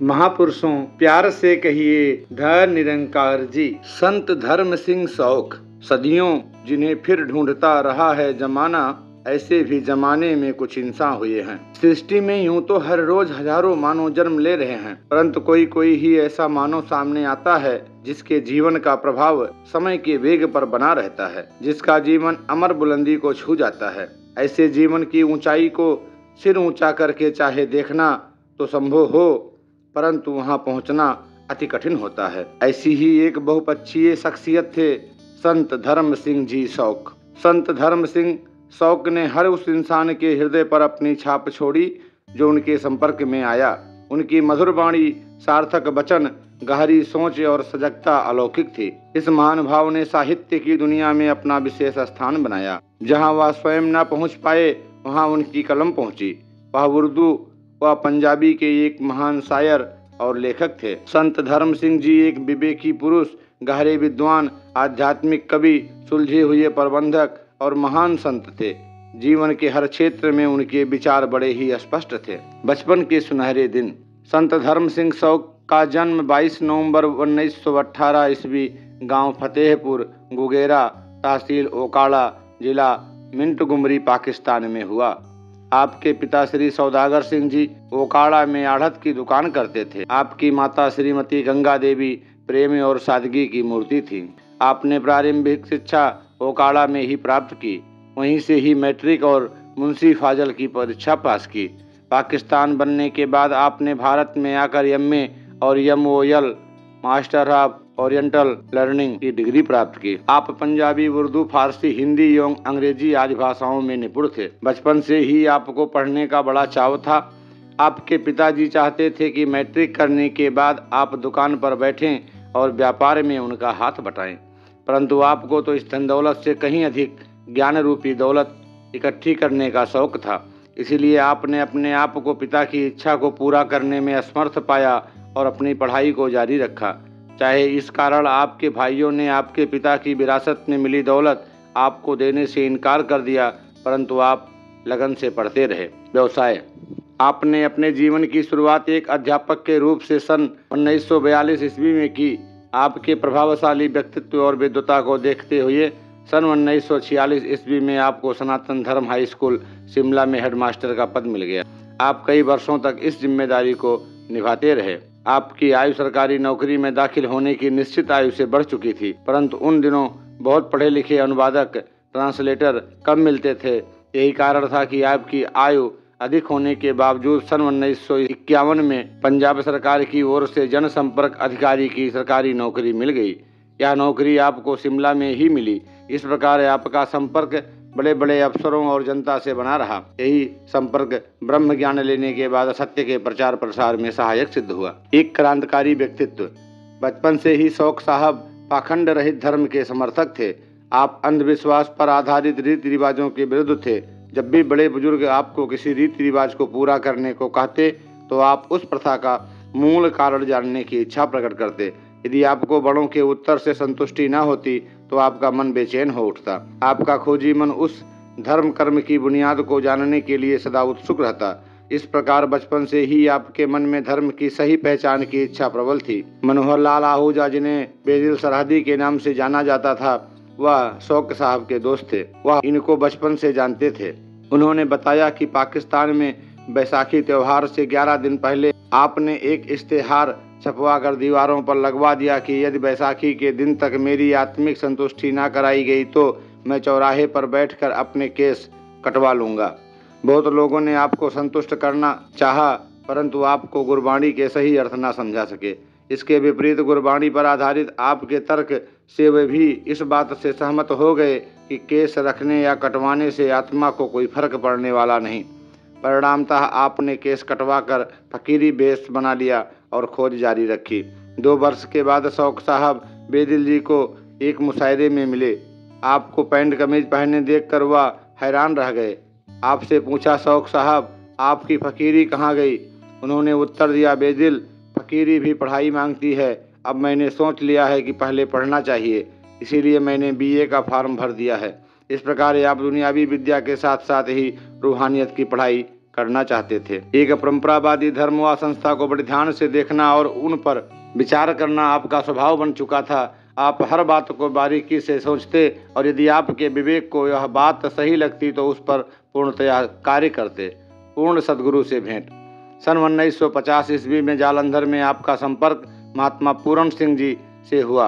महापुरुषों, प्यार से कहिए, धर निरंकार जी। संत धर्म सिंह शौक सदियों जिन्हें फिर ढूंढता रहा है जमाना, ऐसे भी जमाने में कुछ इंसान हुए हैं। सृष्टि में यूँ तो हर रोज हज़ारों मानव जन्म ले रहे हैं, परंतु कोई कोई ही ऐसा मानव सामने आता है, जिसके जीवन का प्रभाव समय के वेग पर बना रहता है, जिसका जीवन अमर बुलंदी को छू जाता है। ऐसे जीवन की ऊंचाई को सिर ऊँचा करके चाहे देखना तो संभव हो परंतु वहाँ पहुँचना अति कठिन होता है। ऐसी ही एक बहुपक्षीय शख्सियत थे संत धर्म सिंह जी शौक। संत धर्म सिंह शौक ने हर उस इंसान के हृदय पर अपनी छाप छोड़ी जो उनके संपर्क में आया। उनकी मधुर वाणी, सार्थक वचन, गहरी सोच और सजगता अलौकिक थी। इस महान भाव ने साहित्य की दुनिया में अपना विशेष स्थान बनाया। जहाँ वह स्वयं न पहुँच पाए, वहाँ उनकी कलम पहुँची। वह उर्दू व पंजाबी के एक महान शायर और लेखक थे। संत धर्म सिंह जी एक विवेकी पुरुष, गहरे विद्वान, आध्यात्मिक कवि, सुलझे हुए प्रबंधक और महान संत थे। जीवन के हर क्षेत्र में उनके विचार बड़े ही स्पष्ट थे। बचपन के सुनहरे दिन, संत धर्म सिंह शौक का जन्म 22 नवंबर 1918 ईस्वी, गाँव फतेहपुर, गुगेरा, तहसील ओकाड़ा जिला मिंटगुमरी, पाकिस्तान में हुआ। आपके पिता श्री सौदागर सिंह जी ओकाड़ा में आढ़त की दुकान करते थे। आपकी माता श्रीमती गंगा देवी प्रेम और सादगी की मूर्ति थी। आपने प्रारंभिक शिक्षा ओकाड़ा में ही प्राप्त की। वहीं से ही मैट्रिक और मुंशी फाजल की परीक्षा पास की। पाकिस्तान बनने के बाद आपने भारत में आकर एमए और M O L master of oriental learning की डिग्री प्राप्त की। आप पंजाबी, उर्दू, फारसी, हिंदी एवं अंग्रेज़ी आदि भाषाओं में निपुण थे। बचपन से ही आपको पढ़ने का बड़ा चाव था। आपके पिताजी चाहते थे कि मैट्रिक करने के बाद आप दुकान पर बैठें और व्यापार में उनका हाथ बटाएँ। परंतु आपको तो इस धन दौलत से कहीं अधिक ज्ञान रूपी दौलत इकट्ठी करने का शौक था। इसीलिए आपने अपने आप को पिता की इच्छा को पूरा करने में असमर्थ पाया और अपनी पढ़ाई को जारी रखा। चाहे इस कारण आपके भाइयों ने आपके पिता की विरासत में मिली दौलत आपको देने से इनकार कर दिया, परंतु आप लगन से पढ़ते रहे। व्यवसाय। आपने अपने जीवन की शुरुआत एक अध्यापक के रूप से सन 1942 ईस्वी में की। आपके प्रभावशाली व्यक्तित्व और विद्वता को देखते हुए सन उन्नीस सौ छियालीस ईस्वी में आपको सनातन धर्म हाई स्कूल, शिमला में हेडमास्टर का पद मिल गया। आप कई वर्षों तक इस ज़िम्मेदारी को निभाते रहे। आपकी आयु सरकारी नौकरी में दाखिल होने की निश्चित आयु से बढ़ चुकी थी, परंतु उन दिनों बहुत पढ़े लिखे अनुवादक, ट्रांसलेटर कम मिलते थे। यही कारण था कि आपकी आयु अधिक होने के बावजूद सन उन्नीस सौ इक्यावन में पंजाब सरकार की ओर से जनसंपर्क अधिकारी की सरकारी नौकरी मिल गई। यह नौकरी आपको शिमला में ही मिली। इस प्रकार आपका संपर्क बड़े बड़े अफसरों और जनता से बना रहा। यही संपर्क ब्रह्म ज्ञान लेने के बाद सत्य के प्रचार प्रसार में सहायक सिद्ध हुआ। एक क्रांतिकारी व्यक्तित्व। बचपन से ही शौक साहब पाखंड रहित धर्म के समर्थक थे। आप अंधविश्वास पर आधारित रीति रिवाजों के विरुद्ध थे। जब भी बड़े बुज़ुर्ग आपको किसी रीति रिवाज को पूरा करने को कहते तो आप उस प्रथा का मूल कारण जानने की इच्छा प्रकट करते। यदि आपको बड़ों के उत्तर से संतुष्टि न होती तो आपका मन बेचैन हो उठता। आपका खोजी मन उस धर्म कर्म की बुनियाद को जानने के लिए सदा उत्सुक रहता। इस प्रकार बचपन से ही आपके मन में धर्म की सही पहचान की इच्छा प्रबल थी। मनोहर लाल आहूजा, जिन्हें बेदिल सरहदी के नाम से जाना जाता था, वह शौक साहब के दोस्त थे। वह इनको बचपन से जानते थे। उन्होंने बताया कि पाकिस्तान में बैसाखी त्योहार से 11 दिन पहले आपने एक इश्तेहार छपवा कर दीवारों पर लगवा दिया कि यदि बैसाखी के दिन तक मेरी आत्मिक संतुष्टि ना कराई गई तो मैं चौराहे पर बैठकर अपने केस कटवा लूँगा। बहुत लोगों ने आपको संतुष्ट करना चाहा, परंतु आपको गुरबाणी के सही अर्थ ना समझा सके। इसके विपरीत गुरबाणी पर आधारित आपके तर्क से वे भी इस बात से सहमत हो गए कि केस रखने या कटवाने से आत्मा को कोई फ़र्क पड़ने वाला नहीं। परिणामतः आपने केस कटवा कर फकीरी बेस बना लिया। और खोज जारी रखी। दो वर्ष के बाद शौक साहब बेदिल जी को एक मुशायरे में मिले। आपको पैंट कमीज पहने देखकर वह हैरान रह गए। आपसे पूछा, शौक साहब, आपकी फकीरी कहाँ गई? उन्होंने उत्तर दिया, बेदिल, फकीरी भी पढ़ाई मांगती है। अब मैंने सोच लिया है कि पहले पढ़ना चाहिए। इसीलिए मैंने बीए का फॉर्म भर दिया है। इस प्रकार आप दुनियावी विद्या के साथ साथ ही रूहानियत की पढ़ाई करना चाहते थे। एक परंपरावादी धर्म व संस्था को बड़े ध्यान से देखना और उन पर विचार करना आपका स्वभाव बन चुका था। आप हर बात को बारीकी से सोचते और यदि आपके विवेक को यह बात सही लगती तो उस पर पूर्णतया कार्य करते। पूर्ण सदगुरु से भेंट। सन उन्नीस सौ पचास ईस्वी में जालंधर में आपका संपर्क महात्मा पूरण सिंह जी से हुआ।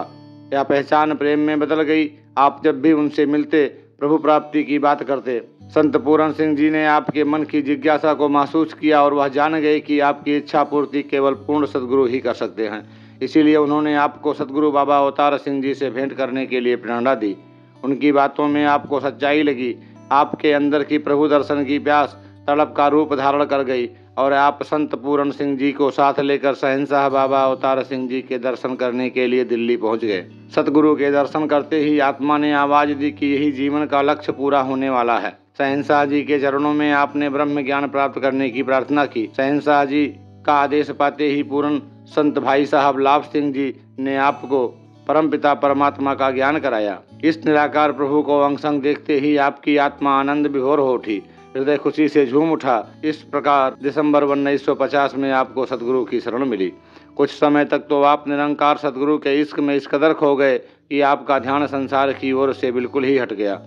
यह पहचान प्रेम में बदल गई। आप जब भी उनसे मिलते, प्रभु प्राप्ति की बात करते। संत पूरन सिंह जी ने आपके मन की जिज्ञासा को महसूस किया और वह जान गए कि आपकी इच्छा पूर्ति केवल पूर्ण सदगुरु ही कर सकते हैं। इसीलिए उन्होंने आपको सदगुरु बाबा अवतार सिंह जी से भेंट करने के लिए प्रेरणा दी। उनकी बातों में आपको सच्चाई लगी। आपके अंदर की प्रभु दर्शन की प्यास तड़प का रूप धारण कर गई। और आप संत पूरण सिंह जी को साथ लेकर सहनशाह बाबा अवतार सिंह जी के दर्शन करने के लिए दिल्ली पहुँच गए। सतगुरु के दर्शन करते ही आत्मा ने आवाज़ दी कि यही जीवन का लक्ष्य पूरा होने वाला है। सहनशाह जी के चरणों में आपने ब्रह्म ज्ञान प्राप्त करने की प्रार्थना की। सहनशाह जी का आदेश पाते ही पूर्ण संत भाई साहब लाभ सिंह जी ने आपको परम पिता परमात्मा का ज्ञान कराया। इस निराकार प्रभु को अंग संग देखते ही आपकी आत्मा आनंद विभोर हो उठी। हृदय खुशी से झूम उठा। इस प्रकार दिसंबर 1950 में आपको सदगुरु की शरण मिली। कुछ समय तक तो आप निरंकार सदगुरु के इश्क में इस कदर खो गए कि आपका ध्यान संसार की ओर से बिल्कुल ही हट गया।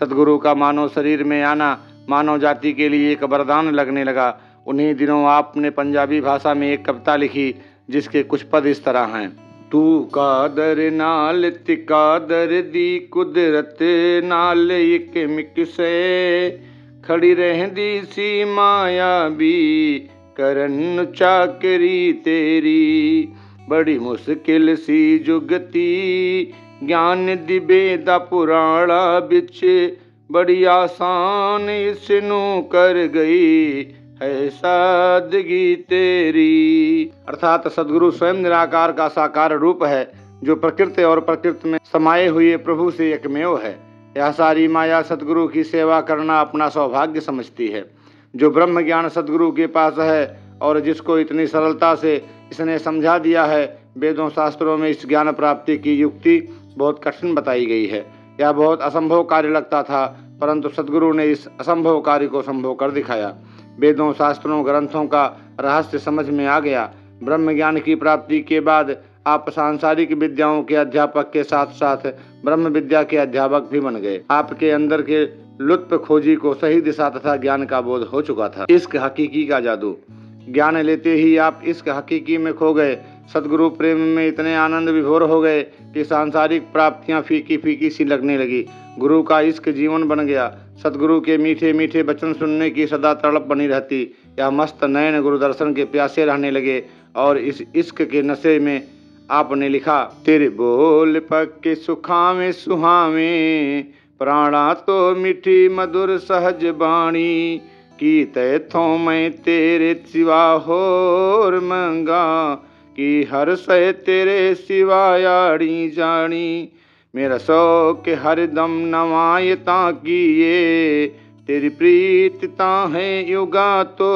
सदगुरु का मानव शरीर में आना मानव जाति के लिए एक वरदान लगने लगा। उन्हीं दिनों आपने पंजाबी भाषा में एक कविता लिखी, जिसके कुछ पद इस तरह हैं। तू कादर नाल, तिकादर दी कुदरत नाल, एक मिक से खड़ी रहंदी सी माया भी, करन चाकरी तेरी। बड़ी मुश्किल सी जुगती, ज्ञान दिबे दा पुराणा बिच। बड़ी आसान इसनु कर गई है सादगी तेरी। अर्थात सदगुरु स्वयं निराकार का साकार रूप है, जो प्रकृति और प्रकृति में समाये हुए प्रभु से एकमेव है। यह सारी माया सदगुरु की सेवा करना अपना सौभाग्य समझती है। जो ब्रह्म ज्ञान सदगुरु के पास है और जिसको इतनी सरलता से इसने समझा दिया है, वेदों शास्त्रों में इस ज्ञान प्राप्ति की युक्ति बहुत कठिन बताई गई है। यह बहुत असंभव कार्य लगता था, परंतु सदगुरु ने इस असंभव कार्य को संभव कर दिखाया। वेदों शास्त्रों ग्रंथों का रहस्य समझ में आ गया। ब्रह्म ज्ञान की प्राप्ति के बाद आप सांसारिक विद्याओं के अध्यापक के साथ साथ ब्रह्म विद्या के अध्यापक भी बन गए। आपके अंदर के लुत्फ खोजी को सही दिशा तथा ज्ञान का बोध हो चुका था। इश्क हकीकी का जादू। ज्ञान लेते ही आप इश्क हकीकी में खो गए। सदगुरु प्रेम में इतने आनंद विभोर हो गए कि सांसारिक प्राप्तियाँ फीकी फीकी सी लगने लगी। गुरु का इश्क जीवन बन गया। सदगुरु के मीठे मीठे वचन सुनने की सदा तड़प बनी रहती। या मस्त नयन गुरु दर्शन के प्यासे रहने लगे और इस इश्क के नशे में आपने लिखा, तेरे बोल पक्के सुखावे, सुहावे, प्राणा तो मिठी मधुर सहज बाणी। की थो मैं तेरे सिवा होर मंगा, कि हर सह तेरे सिवा याड़ी जानी मेरा शौक हर दम नवायता किए, तेरी प्रीत ता है युगा तो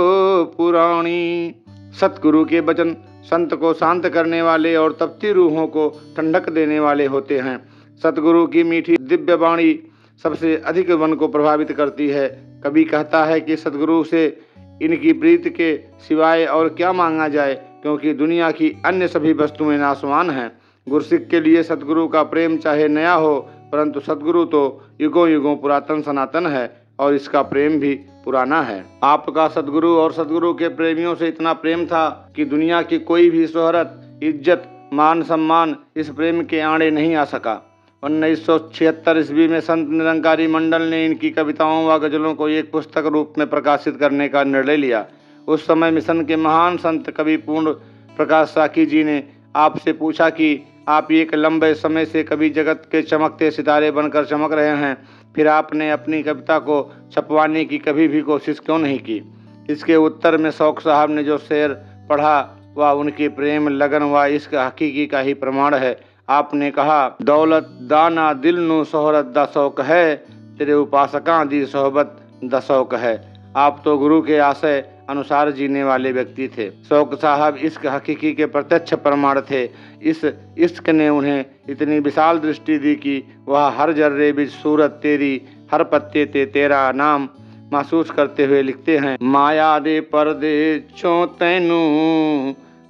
पुरानी सतगुरु के वचन संत को शांत करने वाले और तपती रूहों को ठंडक देने वाले होते हैं। सतगुरु की मीठी दिव्य वाणी सबसे अधिक मन को प्रभावित करती है। कभी कहता है कि सतगुरु से इनकी प्रीत के सिवाय और क्या मांगा जाए, क्योंकि दुनिया की अन्य सभी वस्तुएँ नासवान हैं। गुरसिख के लिए सतगुरु का प्रेम चाहे नया हो, परंतु सतगुरु तो युगों युगों पुरातन सनातन है। और इसका प्रेम भी पुराना है। आपका सदगुरु और सदगुरु के प्रेमियों से इतना प्रेम था कि दुनिया की कोई भी शोहरत, इज़्ज़त, मान सम्मान इस प्रेम के आड़े नहीं आ सका। उन्नीस सौ छिहत्तर ईस्वी में संत निरंकारी मंडल ने इनकी कविताओं व गजलों को एक पुस्तक रूप में प्रकाशित करने का निर्णय लिया। उस समय मिशन के महान संत कवि पूर्ण प्रकाश साकी जी ने आपसे पूछा कि आप एक लंबे समय से कभी जगत के चमकते सितारे बनकर चमक रहे हैं फिर आपने अपनी कविता को छपवाने की कभी भी कोशिश क्यों नहीं की? इसके उत्तर में शौक साहब ने जो शेर पढ़ा, वह उनके प्रेम, लगन व इश्क हकीकी का ही प्रमाण है। आपने कहा, दौलत दाना दिल नु शोहरत द शौक है, तेरे उपासका दी सोहबत द शौक है। आप तो गुरु के आशय अनुसार जीने वाले व्यक्ति थे। शौक साहब इश्क हकीकी के प्रत्यक्ष प्रमाण थे। इस इश्क ने उन्हें इतनी विशाल दृष्टि दी कि वह हर जर्रे बिच सूरत तेरी, हर पत्ते ते तेरा नाम महसूस करते हुए लिखते हैं, माया दे पर्दे चो तैनू,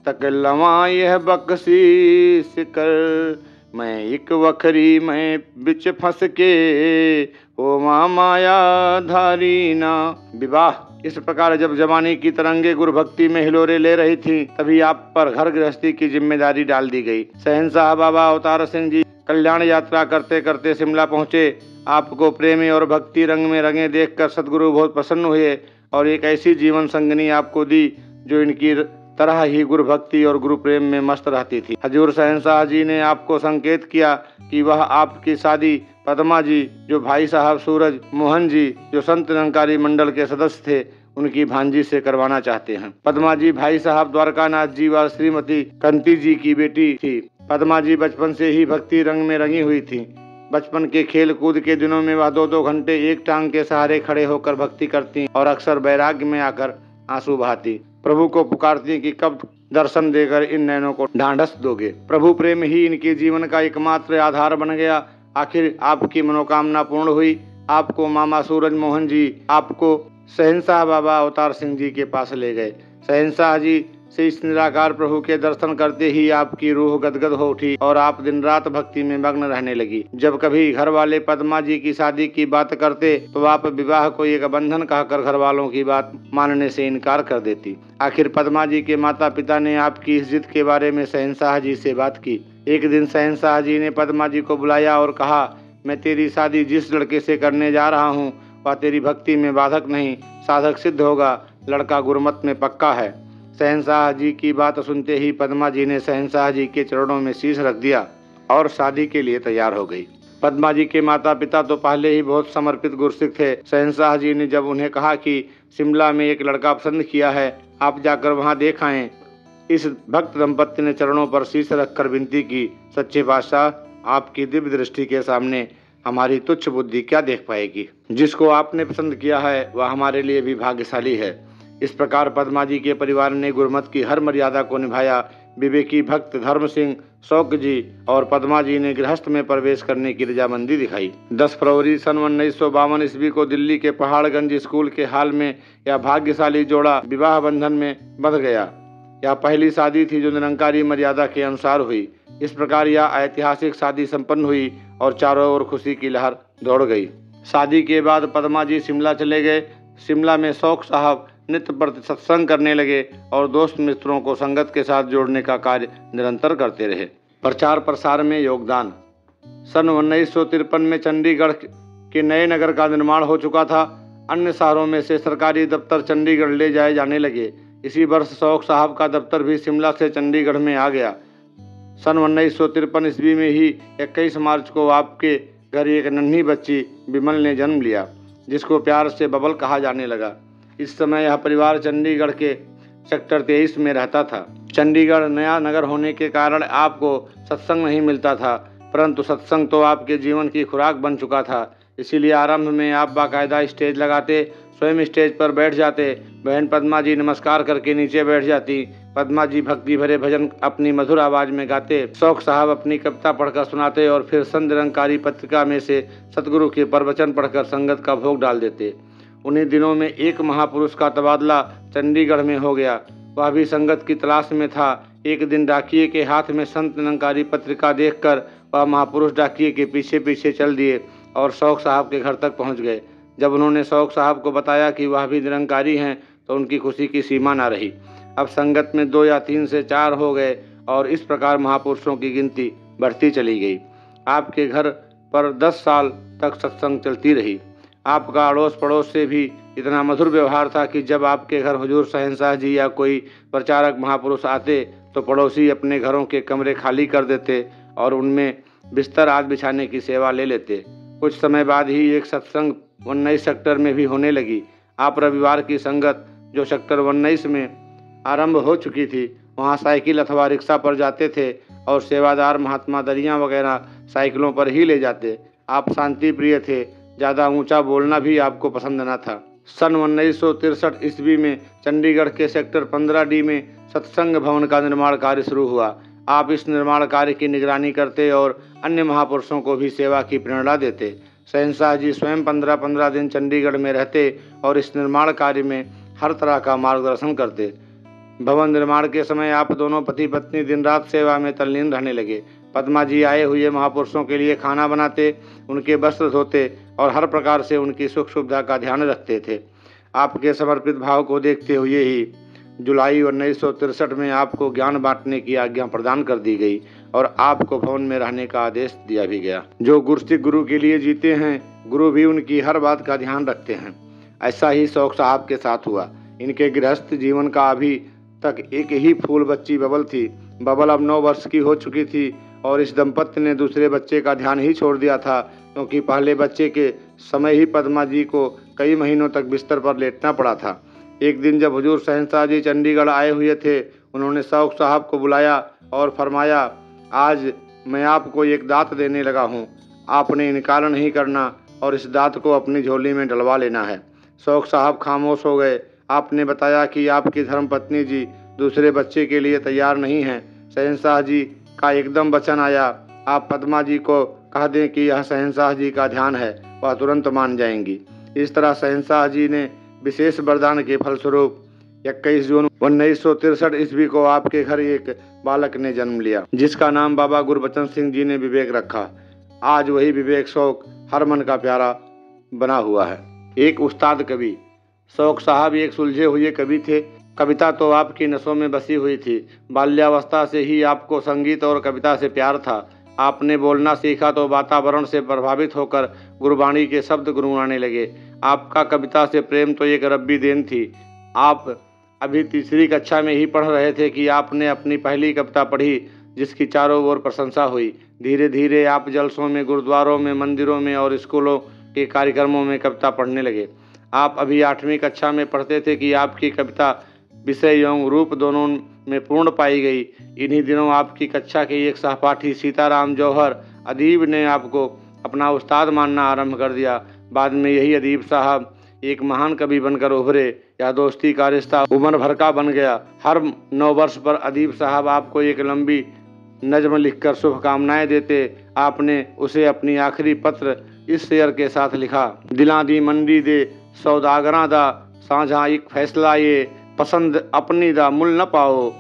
तक लवा यह बकसी सिकर। मैं एक वखरी, मैं बिच फंस के माँ माया धारी ना। विवाह। इस प्रकार जब जवानी की तरंगे गुरु भक्ति में हिलोरे ले रही थी, तभी आप पर घर गृहस्थी की ज़िम्मेदारी डाल दी गई। सहनशाह बाबा अवतार सिंह जी कल्याण यात्रा करते करते शिमला पहुँचे। आपको प्रेमी और भक्ति रंग में रंगे देखकर सदगुरु बहुत प्रसन्न हुए और एक ऐसी जीवन संगनी आपको दी, जो इनकी तरह ही गुरु भक्ति और गुरु प्रेम में मस्त रहती थी। हजूर शहनशाह जी ने आपको संकेत किया कि वह आपकी शादी पदमा जी, जो भाई साहब सूरज, मोहन जी, जो संत निरंकारी मंडल के सदस्य थे, उनकी भांजी से करवाना चाहते हैं। पदमा जी भाई साहब द्वारकानाथ जी व श्रीमती कंती जी की बेटी थी। पदमा जी बचपन से ही भक्ति रंग में रंगी हुई थी। बचपन के खेल कूद के दिनों में वह दो दो घंटे एक टांग के सहारे खड़े होकर भक्ति करती और अक्सर बैराग्य में आकर आँसू बहाती। प्रभु को पुकारती कि कब दर्शन देकर इन नैनों को ढांढस दोगे। प्रभु प्रेम ही इनके जीवन का एकमात्र आधार बन गया। आखिर आपकी मनोकामना पूर्ण हुई। आपको मामा सूरज मोहन जी, आपको सहनशाह बाबा अवतार सिंह जी के पास ले गए। सहनशाह जी इस निराकार प्रभु के दर्शन करते ही आपकी रूह गदगद हो उठी और आप दिन रात भक्ति में मग्न रहने लगी। जब कभी घर वाले पदमा जी की शादी की बात करते तो आप विवाह को एक बंधन कहकर घर वालों की बात मानने से इनकार कर देती। आखिर पदमा जी के माता पिता ने आपकी इस जिद के बारे में शहनशाह जी से बात की। एक दिन शहनशाह जी ने पदमा जी को बुलाया और कहा, मैं तेरी शादी जिस लड़के से करने जा रहा हूँ, वह तेरी भक्ति में बाधक नहीं, साधक सिद्ध होगा, लड़का गुरमत में पक्का है। शहनशाह जी की बात सुनते ही पद्मा जी ने शहनशाह जी के चरणों में शीश रख दिया और शादी के लिए तैयार हो गई। पद्मा जी के माता पिता तो पहले ही बहुत समर्पित गुरसिख थे। शहनशाह जी ने जब उन्हें कहा कि शिमला में एक लड़का पसंद किया है, आप जाकर वहाँ देख आए। इस भक्त दंपत्ति ने चरणों पर शीश रखकर विनती की, सच्चे बादशाह, आपकी दिव्य दृष्टि के सामने हमारी तुच्छ बुद्धि क्या देख पाएगी? जिसको आपने पसंद किया है, वह हमारे लिए भी भाग्यशाली है। इस प्रकार पदमा जी के परिवार ने गुरमत की हर मर्यादा को निभाया। विवेकी भक्त धर्म सिंह, शौक जी और पदमा जी ने गृहस्थ में प्रवेश करने की रजामंदी दिखाई। 10 फरवरी सन उन्नीस सौ बावन ईस्वी को दिल्ली के पहाड़गंज स्कूल के हाल में यह भाग्यशाली जोड़ा विवाह बंधन में बंध गया। यह पहली शादी थी जो निरंकारी मर्यादा के अनुसार हुई। इस प्रकार यह ऐतिहासिक शादी संपन्न हुई और चारों ओर खुशी की लहर दौड़ गई। शादी के बाद पदमा जी शिमला चले गए। शिमला में शौक साहब नित्य प्रति सत्संग करने लगे और दोस्त मित्रों को संगत के साथ जोड़ने का कार्य निरंतर करते रहे। प्रचार प्रसार में योगदान। सन उन्नीस सौ तिरपन में चंडीगढ़ के नए नगर का निर्माण हो चुका था। अन्य शहरों में से सरकारी दफ्तर चंडीगढ़ ले जाए जाने लगे। इसी वर्ष शौक साहब का दफ्तर भी शिमला से चंडीगढ़ में आ गया। सन उन्नीस सौ तिरपन ईस्वी में ही इक्कीस मार्च को आपके घर एक नन्ही बच्ची विमल ने जन्म लिया, जिसको प्यार से बबल कहा जाने लगा। इस समय यह परिवार चंडीगढ़ के सेक्टर तेईस में रहता था। चंडीगढ़ नया नगर होने के कारण आपको सत्संग नहीं मिलता था, परंतु सत्संग तो आपके जीवन की खुराक बन चुका था। इसीलिए आरंभ में आप बाकायदा स्टेज लगाते, स्वयं स्टेज पर बैठ जाते। बहन पद्मा जी नमस्कार करके नीचे बैठ जाती। पद्मा जी भक्ति भरे भजन अपनी मधुर आवाज़ में गाते। शौक साहब अपनी कविता पढ़कर सुनाते और फिर संत रंगकारी पत्रिका में से सतगुरु के प्रवचन पढ़कर संगत का भोग डाल देते। उन्हीं दिनों में एक महापुरुष का तबादला चंडीगढ़ में हो गया। वह भी संगत की तलाश में था। एक दिन डाकिए के हाथ में संत निरंकारी पत्रिका देखकर वह महापुरुष डाकिए के पीछे पीछे चल दिए और शौक साहब के घर तक पहुँच गए। जब उन्होंने शौक साहब को बताया कि वह भी निरंकारी हैं तो उनकी खुशी की सीमा ना रही। अब संगत में दो या तीन से चार हो गए और इस प्रकार महापुरुषों की गिनती बढ़ती चली गई। आपके घर पर दस साल तक सत्संग चलती रही। आपका अड़ोस पड़ोस से भी इतना मधुर व्यवहार था कि जब आपके घर हुजूर शहनशाह जी या कोई प्रचारक महापुरुष आते तो पड़ोसी अपने घरों के कमरे खाली कर देते और उनमें बिस्तर आदि बिछाने की सेवा ले लेते। कुछ समय बाद ही एक सत्संग उन्नीस सेक्टर में भी होने लगी। आप रविवार की संगत, जो सेक्टर उन्नीस में आरंभ हो चुकी थी, वहाँ साइकिल अथवा रिक्शा पर जाते थे और सेवादार महात्मा दरिया वगैरह साइकिलों पर ही ले जाते। आप शांति प्रिय थे ज़्यादा ऊँचा बोलना भी आपको पसंद न था। सन उन्नीस सौ ईस्वी में चंडीगढ़ के सेक्टर 15 डी में सत्संग भवन का निर्माण कार्य शुरू हुआ। आप इस निर्माण कार्य की निगरानी करते और अन्य महापुरुषों को भी सेवा की प्रेरणा देते। शहनशाह जी स्वयं पंद्रह पंद्रह दिन चंडीगढ़ में रहते और इस निर्माण कार्य में हर तरह का मार्गदर्शन करते। भवन निर्माण के समय आप दोनों पति पत्नी दिन रात सेवा में तल्लीन रहने लगे। पद्मा जी आए हुए महापुरुषों के लिए खाना बनाते, उनके वस्त्र धोते और हर प्रकार से उनकी सुख सुविधा का ध्यान रखते थे। आपके समर्पित भाव को देखते हुए ही जुलाई उन्नीस में आपको ज्ञान बांटने की आज्ञा प्रदान कर दी गई और आपको भवन में रहने का आदेश दिया भी गया। जो गुरसिक गुरु के लिए जीते हैं, गुरु भी उनकी हर बात का ध्यान रखते हैं। ऐसा ही शौक साहब के साथ हुआ। इनके गृहस्थ जीवन का अभी तक एक ही फूल बच्ची बबल थी। बबल अब नौ वर्ष की हो चुकी थी और इस दंपत्ति ने दूसरे बच्चे का ध्यान ही छोड़ दिया था। क्योंकि पहले बच्चे के समय ही पद्मा जी को कई महीनों तक बिस्तर पर लेटना पड़ा था। एक दिन जब हजूर शहनशाह जी चंडीगढ़ आए हुए थे, उन्होंने शौक साहब को बुलाया और फरमाया, आज मैं आपको एक दांत देने लगा हूँ। आपने इनकार नहीं करना और इस दांत को अपनी झोली में डलवा लेना है। शौक साहब खामोश हो गए। आपने बताया कि आपकी धर्मपत्नी जी दूसरे बच्चे के लिए तैयार नहीं हैं। शहनशाह जी का एकदम वचन आया। आप पद्मा जी को कह दें कि यह शहनशाह जी का ध्यान है, वह तुरंत मान जाएँगी। इस तरह शहनशाह जी ने विशेष वरदान के फलस्वरूप इक्कीस जून उन्नीस सौ तिरसठ ईस्वी को आपके घर एक बालक ने जन्म लिया, जिसका नाम बाबा गुरबचन सिंह जी ने विवेक रखा। आज वही विवेक शौक हर मन का प्यारा बना हुआ है। एक उस्ताद कवि, शौक साहब एक सुलझे हुए कवि थे। कविता तो आपकी नसों में बसी हुई थी। बाल्यावस्था से ही आपको संगीत और कविता से प्यार था। आपने बोलना सीखा तो वातावरण से प्रभावित होकर गुरबाणी के शब्द गुनगुनाने लगे। आपका कविता से प्रेम तो एक रब्बी देन थी। आप अभी तीसरी कक्षा में ही पढ़ रहे थे कि आपने अपनी पहली कविता पढ़ी, जिसकी चारों ओर प्रशंसा हुई। धीरे धीरे आप जलसों में, गुरुद्वारों में, मंदिरों में और स्कूलों के कार्यक्रमों में कविता पढ़ने लगे। आप अभी आठवीं कक्षा में पढ़ते थे कि आपकी कविता विषय एवं रूप दोनों में पूर्ण पाई गई। इन्हीं दिनों आपकी कक्षा के एक सहपाठी सीताराम जौहर अदीब ने आपको अपना उस्ताद मानना आरंभ कर दिया। बाद में यही अदीब साहब एक महान कवि बनकर उभरे। या दोस्ती का रिश्ता उम्र भर का बन गया। हर नौ वर्ष पर अदीब साहब आपको एक लंबी नज्म लिखकर शुभकामनाएँ देते। आपने उसे अपनी आखिरी पत्र इस शेयर के साथ लिखा। दिला दी मंडी दे, सौदागरा दा, साझा एक फैसला ये। पसंद अपनी दा मुल न पाओ।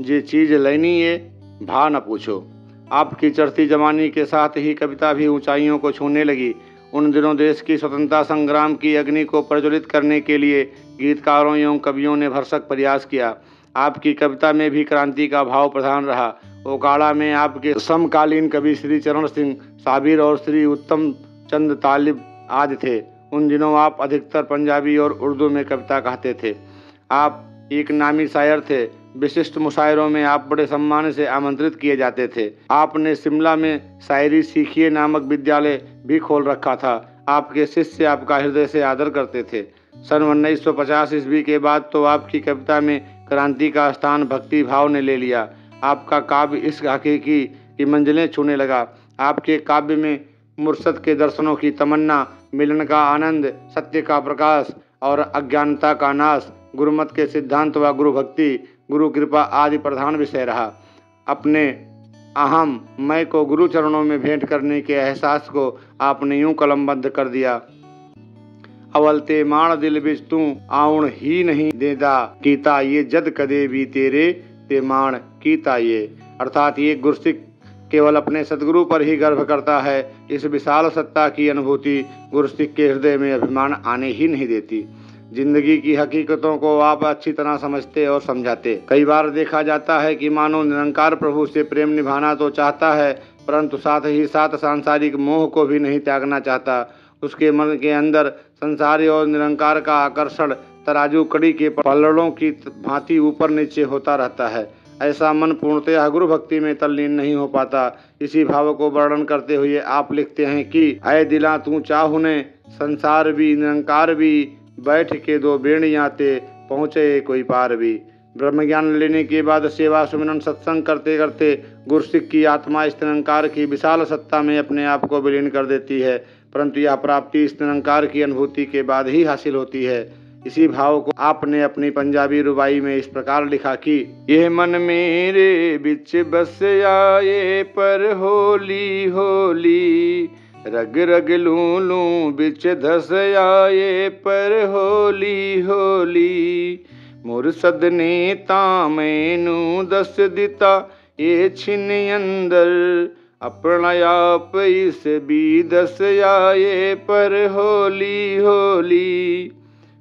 जे चीज़ लेनी है, भा न पूछो। आपकी चढ़ती जवानी के साथ ही कविता भी ऊंचाइयों को छूने लगी। उन दिनों देश की स्वतंत्रता संग्राम की अग्नि को प्रज्वलित करने के लिए गीतकारों एवं कवियों ने भरसक प्रयास किया। आपकी कविता में भी क्रांति का भाव प्रधान रहा। ओकाड़ा में आपके समकालीन कवि श्री चरण सिंह, साबिर और श्री उत्तम चंद तालिब आदि थे। उन दिनों आप अधिकतर पंजाबी और उर्दू में कविता कहते थे। आप एक नामी शायर थे। विशिष्ट मुशायरों में आप बड़े सम्मान से आमंत्रित किए जाते थे। आपने शिमला में शायरी सीखिए नामक विद्यालय भी खोल रखा था। आपके शिष्य आपका हृदय से आदर करते थे। सन उन्नीस सौ पचास ईस्वी के बाद तो आपकी कविता में क्रांति का स्थान भक्ति भाव ने ले लिया। आपका काव्य इस हकीकी की मंजिलें छूने लगा। आपके काव्य में मुर्शद के दर्शनों की तमन्ना, मिलन का आनंद, सत्य का प्रकाश और अज्ञानता का नाश गुरुमत के सिद्धांत व गुरु भक्ति, गुरु कृपा आदि प्रधान विषय रहा। अपने अहम मैं को गुरु चरणों में भेंट करने के एहसास को आपने यूँ कलमबद्ध कर दिया। अवल ते माण दिल बिच तू आउण ही नहीं देदा। कीता ये जद कदे भी तेरे ते माण कीता ये। अर्थात ये गुरसिक केवल अपने सदगुरु पर ही गर्व करता है। इस विशाल सत्ता की अनुभूति गुरसिक के हृदय में अभिमान आने ही नहीं देती। ज़िंदगी की हकीकतों को आप अच्छी तरह समझते और समझाते। कई बार देखा जाता है कि मानो निरंकार प्रभु से प्रेम निभाना तो चाहता है, परंतु साथ ही साथ सांसारिक मोह को भी नहीं त्यागना चाहता। उसके मन के अंदर संसारी और निरंकार का आकर्षण तराजू कड़ी के पल्लड़ों की भांति ऊपर नीचे होता रहता है। ऐसा मन पूर्णतः गुरु भक्ति में तल्लीन नहीं हो पाता। इसी भाव को वर्णन करते हुए आप लिखते हैं कि अय दिला तू चाहुने, संसार भी, निरंकार भी बैठ के दो बेणियाँ ते पहुँचे कोई पार भी ब्रह्म ज्ञान लेने के बाद सेवा सुमिरन सत्संग करते करते गुरसिख की आत्मा इस निरंकार की विशाल सत्ता में अपने आप को विलीन कर देती है, परंतु यह प्राप्ति इस निरंकार की अनुभूति के बाद ही हासिल होती है। इसी भाव को आपने अपनी पंजाबी रुबाई में इस प्रकार लिखा कि, यह मन मेरे बिच बस आए पर होली होली रग रग लू लू बिच धस आए पर होली होली। मुर सदने ता मैनू दस दिता ये छिन अंदर अपना आप इस भी दस आए पर होली होली।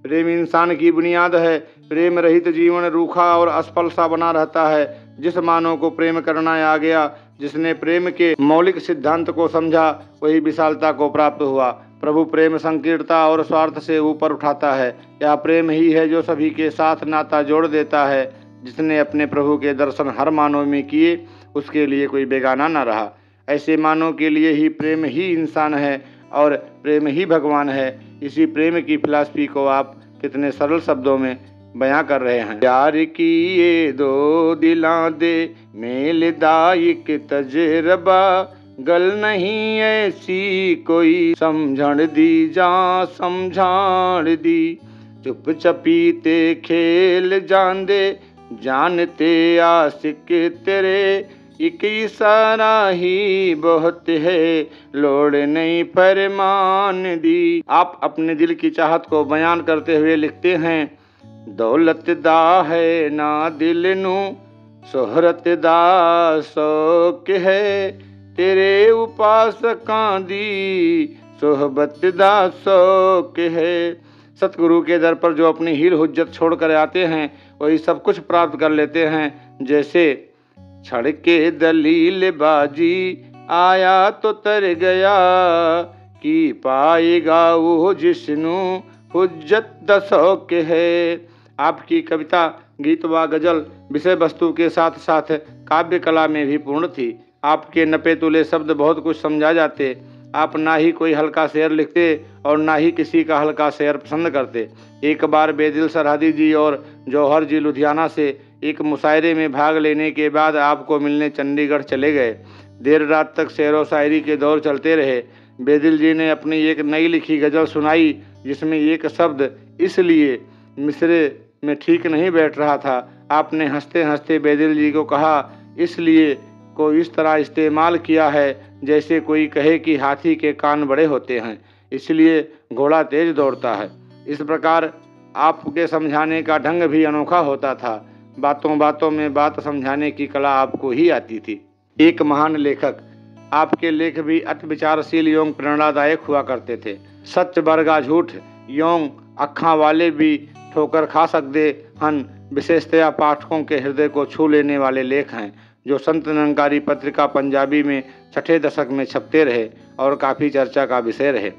प्रेम इंसान की बुनियाद है, प्रेम रहित जीवन रूखा और असफल सा बना रहता है। जिस मानव को प्रेम करना आ गया जिसने प्रेम के मौलिक सिद्धांत को समझा, वही विशालता को प्राप्त हुआ। प्रभु प्रेम संकीर्णता और स्वार्थ से ऊपर उठाता है। यह प्रेम ही है जो सभी के साथ नाता जोड़ देता है। जिसने अपने प्रभु के दर्शन हर मानव में किए, उसके लिए कोई बेगाना न रहा। ऐसे मानव के लिए ही प्रेम ही इंसान है और प्रेम ही भगवान है। इसी प्रेम की फिलासफी को आप कितने सरल शब्दों में बयां कर रहे हैं। प्यार की ये दो दिला दे, मेल दायक तजरबा। गल नहीं ऐसी कोई, समझण दी जा, समझाण दी। चुप चपीते खेल जान जानते आशिक तेरे। एक इशारा ही बहुत है, लोड़ नहीं फरमान दी। आप अपने दिल की चाहत को बयान करते हुए लिखते हैं दौलत दा है ना दिल नु सोहरत दा शौक है तेरे उपासकां दी सोहबत दा शौक है सतगुरु के दर पर जो अपनी हील हुज्जत छोड़ कर आते हैं वही सब कुछ प्राप्त कर लेते हैं जैसे छड़ के दलील बाजी आया तो तर गया कि पाएगा वो जिसनु हुज्जत दशौक है। आपकी कविता, गीत व गज़ल विषय वस्तु के साथ साथ काव्य कला में भी पूर्ण थी। आपके नपे तुले शब्द बहुत कुछ समझा जाते। आप ना ही कोई हल्का शेर लिखते और ना ही किसी का हल्का शेर पसंद करते। एक बार बेदिल सरहदी जी और जौहर जी लुधियाना से एक मुशायरे में भाग लेने के बाद आपको मिलने चंडीगढ़ चले गए। देर रात तक शेर व शायरी के दौर चलते रहे। बेदिल जी ने अपनी एक नई लिखी गज़ल सुनाई, जिसमें एक शब्द, इसलिए मिसरे में ठीक नहीं बैठ रहा था। आपने हँसते हँसते बेदिल जी को कहा, इसलिए को इस तरह इस्तेमाल किया है, जैसे कोई कहे कि हाथी के कान बड़े होते हैं। इसलिए घोड़ा तेज दौड़ता है। इस प्रकार आपके समझाने का ढंग भी अनोखा होता था। बातों बातों में बात समझाने की कला आपको ही आती थी। एक महान लेखक आपके लेख भी अति विचारशील एवं प्रेरणादायक हुआ करते थे। सच बरगा झूठ, यों अखा वाले भी ठोकर खा सकते हन। विशेषतया पाठकों के हृदय को छू लेने वाले लेख हैं, जो संत निरंकारी पत्रिका पंजाबी में छठे दशक में छपते रहे और काफ़ी चर्चा का विषय रहे।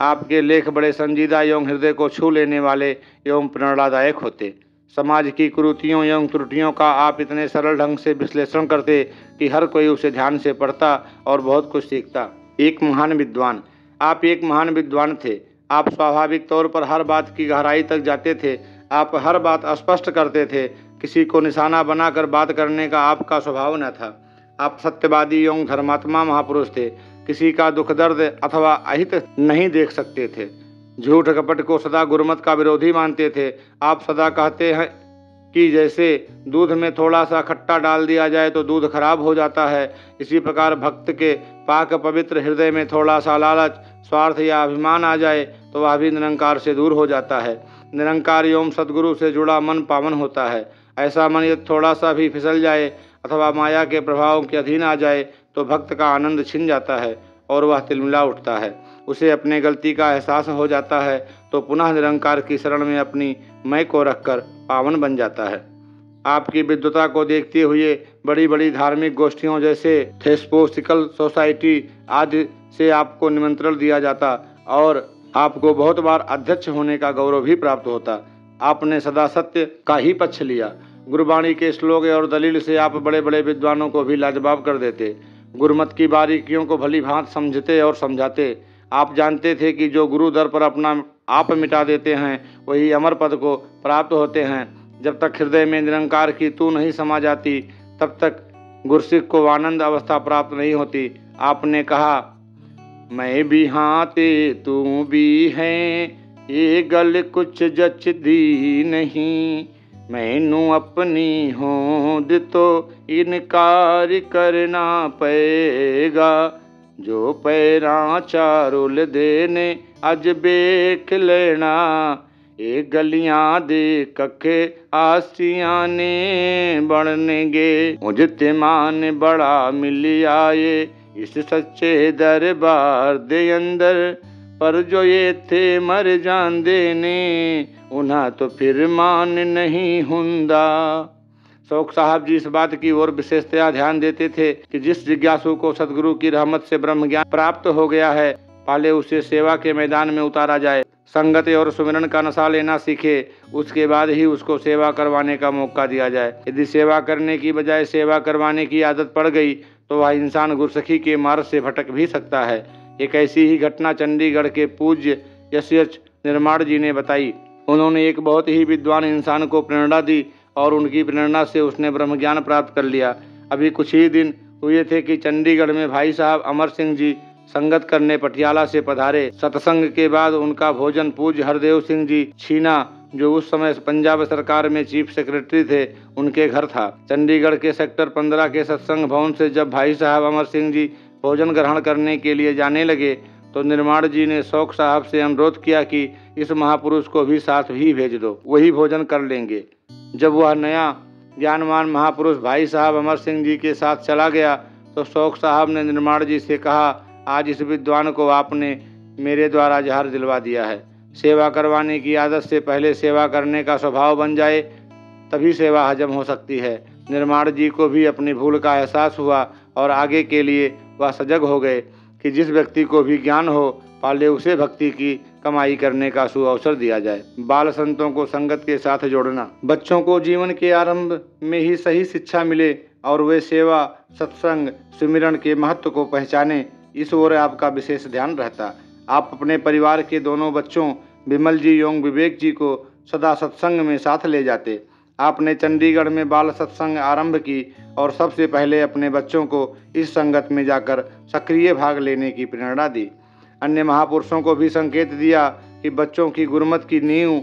आपके लेख बड़े संजीदा एवं हृदय को छू लेने वाले एवं प्रेरणादायक होते। समाज की कुरुतियों एवं त्रुटियों का आप इतने सरल ढंग से विश्लेषण करते कि हर कोई उसे ध्यान से पढ़ता और बहुत कुछ सीखता। एक महान विद्वान। आप एक महान विद्वान थे। आप स्वाभाविक तौर पर हर बात की गहराई तक जाते थे। आप हर बात स्पष्ट करते थे। किसी को निशाना बनाकर बात करने का आपका स्वभाव न था। आप सत्यवादी एवं धर्मात्मा महापुरुष थे। किसी का दुख दर्द अथवा अहित नहीं देख सकते थे। झूठ कपट को सदा गुरमत का विरोधी मानते थे। आप सदा कहते हैं कि जैसे दूध में थोड़ा सा खट्टा डाल दिया जाए तो दूध खराब हो जाता है। इसी प्रकार भक्त के पाक पवित्र हृदय में थोड़ा सा लालच, स्वार्थ या अभिमान आ जाए तो वह भी निरंकार से दूर हो जाता है। निरंकार एवं सदगुरु से जुड़ा मन पावन होता है। ऐसा मन यदि थोड़ा सा भी फिसल जाए अथवा माया के प्रभाव के अधीन आ जाए तो भक्त का आनंद छिन जाता है और वह तिलमिला उठता है। उसे अपने गलती का एहसास हो जाता है तो पुनः निरंकार की शरण में अपनी मय को रखकर पावन बन जाता है। आपकी विद्वता को देखते हुए बड़ी बड़ी धार्मिक गोष्ठियों जैसे थेस्पोसिकल सोसाइटी आदि से आपको निमंत्रण दिया जाता और आपको बहुत बार अध्यक्ष होने का गौरव भी प्राप्त होता। आपने सदा सत्य का ही पक्ष लिया। गुरबाणी के श्लोक और दलील से आप बड़े बड़े विद्वानों को भी लाजवाब कर देते। गुरमत की बारीकियों को भली भांत समझते और समझाते। आप जानते थे कि जो गुरु दर पर अपना आप मिटा देते हैं, वही अमर पद को प्राप्त होते हैं। जब तक हृदय में निरंकार की तू नहीं समा जाती, तब तक गुरसिख को आनंद अवस्था प्राप्त नहीं होती। आपने कहा, मैं भी हाथे, तू भी है, ये गल कुछ जच दी नहीं। मैनू अपनी होंद तो इनकार करना पएगा जो पैरा चारुल देने अज बेख लेना ए गलियाँ दे कखे आसियाने बननेगे मुझते मान बड़ा मिल आए इस सच्चे दरबार दे अंदर पर जो ये थे मर जाते ने उन्हें तो फिर मान नहीं हुंदा शौक साहब जी इस बात की ओर विशेषतया ध्यान देते थे कि जिस जिज्ञासु को सदगुरु की रहमत से ब्रह्म ज्ञान प्राप्त हो गया है पहले उसे सेवा के मैदान में उतारा जाए। संगत और सुमिरन का नशा लेना सीखे, उसके बाद ही उसको सेवा करवाने का मौका दिया जाए। यदि सेवा करने की बजाय सेवा करवाने की आदत पड़ गई तो वह इंसान गुरसखी के मार्ग से भटक भी सकता है। एक ऐसी ही घटना चंडीगढ़ के पूज्य यश निर्माण जी ने बताई। उन्होंने एक बहुत ही विद्वान इंसान को प्रेरणा दी और उनकी प्रेरणा से उसने ब्रह्म ज्ञान प्राप्त कर लिया। अभी कुछ ही दिन हुए थे कि चंडीगढ़ में भाई साहब अमर सिंह जी संगत करने पटियाला से पधारे। सत्संग के बाद उनका भोजन पूज्य हरदेव सिंह जी छीना, जो उस समय पंजाब सरकार में चीफ सेक्रेटरी थे, उनके घर था। चंडीगढ़ के सेक्टर पंद्रह के सत्संग भवन से जब भाई साहब अमर सिंह जी भोजन ग्रहण करने के लिए जाने लगे तो निर्माण जी ने शौक साहब से अनुरोध किया कि इस महापुरुष को भी साथ ही भेज दो, वही भोजन कर लेंगे। जब वह नया ज्ञानवान महापुरुष भाई साहब अमर सिंह जी के साथ चला गया तो शौक साहब ने निर्माण जी से कहा, आज इस विद्वान को आपने मेरे द्वारा जहर दिलवा दिया है। सेवा करवाने की आदत से पहले सेवा करने का स्वभाव बन जाए, तभी सेवा हजम हो सकती है। निर्माण जी को भी अपनी भूल का एहसास हुआ और आगे के लिए वह सजग हो गए कि जिस व्यक्ति को भी ज्ञान हो, पाले उसे भक्ति की कमाई करने का सुअवसर दिया जाए। बाल संतों को संगत के साथ जोड़ना, बच्चों को जीवन के आरंभ में ही सही शिक्षा मिले और वे सेवा, सत्संग, सुमिरन के महत्व को पहचाने, इस ओर आपका विशेष ध्यान रहता। आप अपने परिवार के दोनों बच्चों, विमल जी एवं विवेक जी को सदा सत्संग में साथ ले जाते। आपने चंडीगढ़ में बाल सत्संग आरंभ की और सबसे पहले अपने बच्चों को इस संगत में जाकर सक्रिय भाग लेने की प्रेरणा दी। अन्य महापुरुषों को भी संकेत दिया कि बच्चों की गुरमत की नींव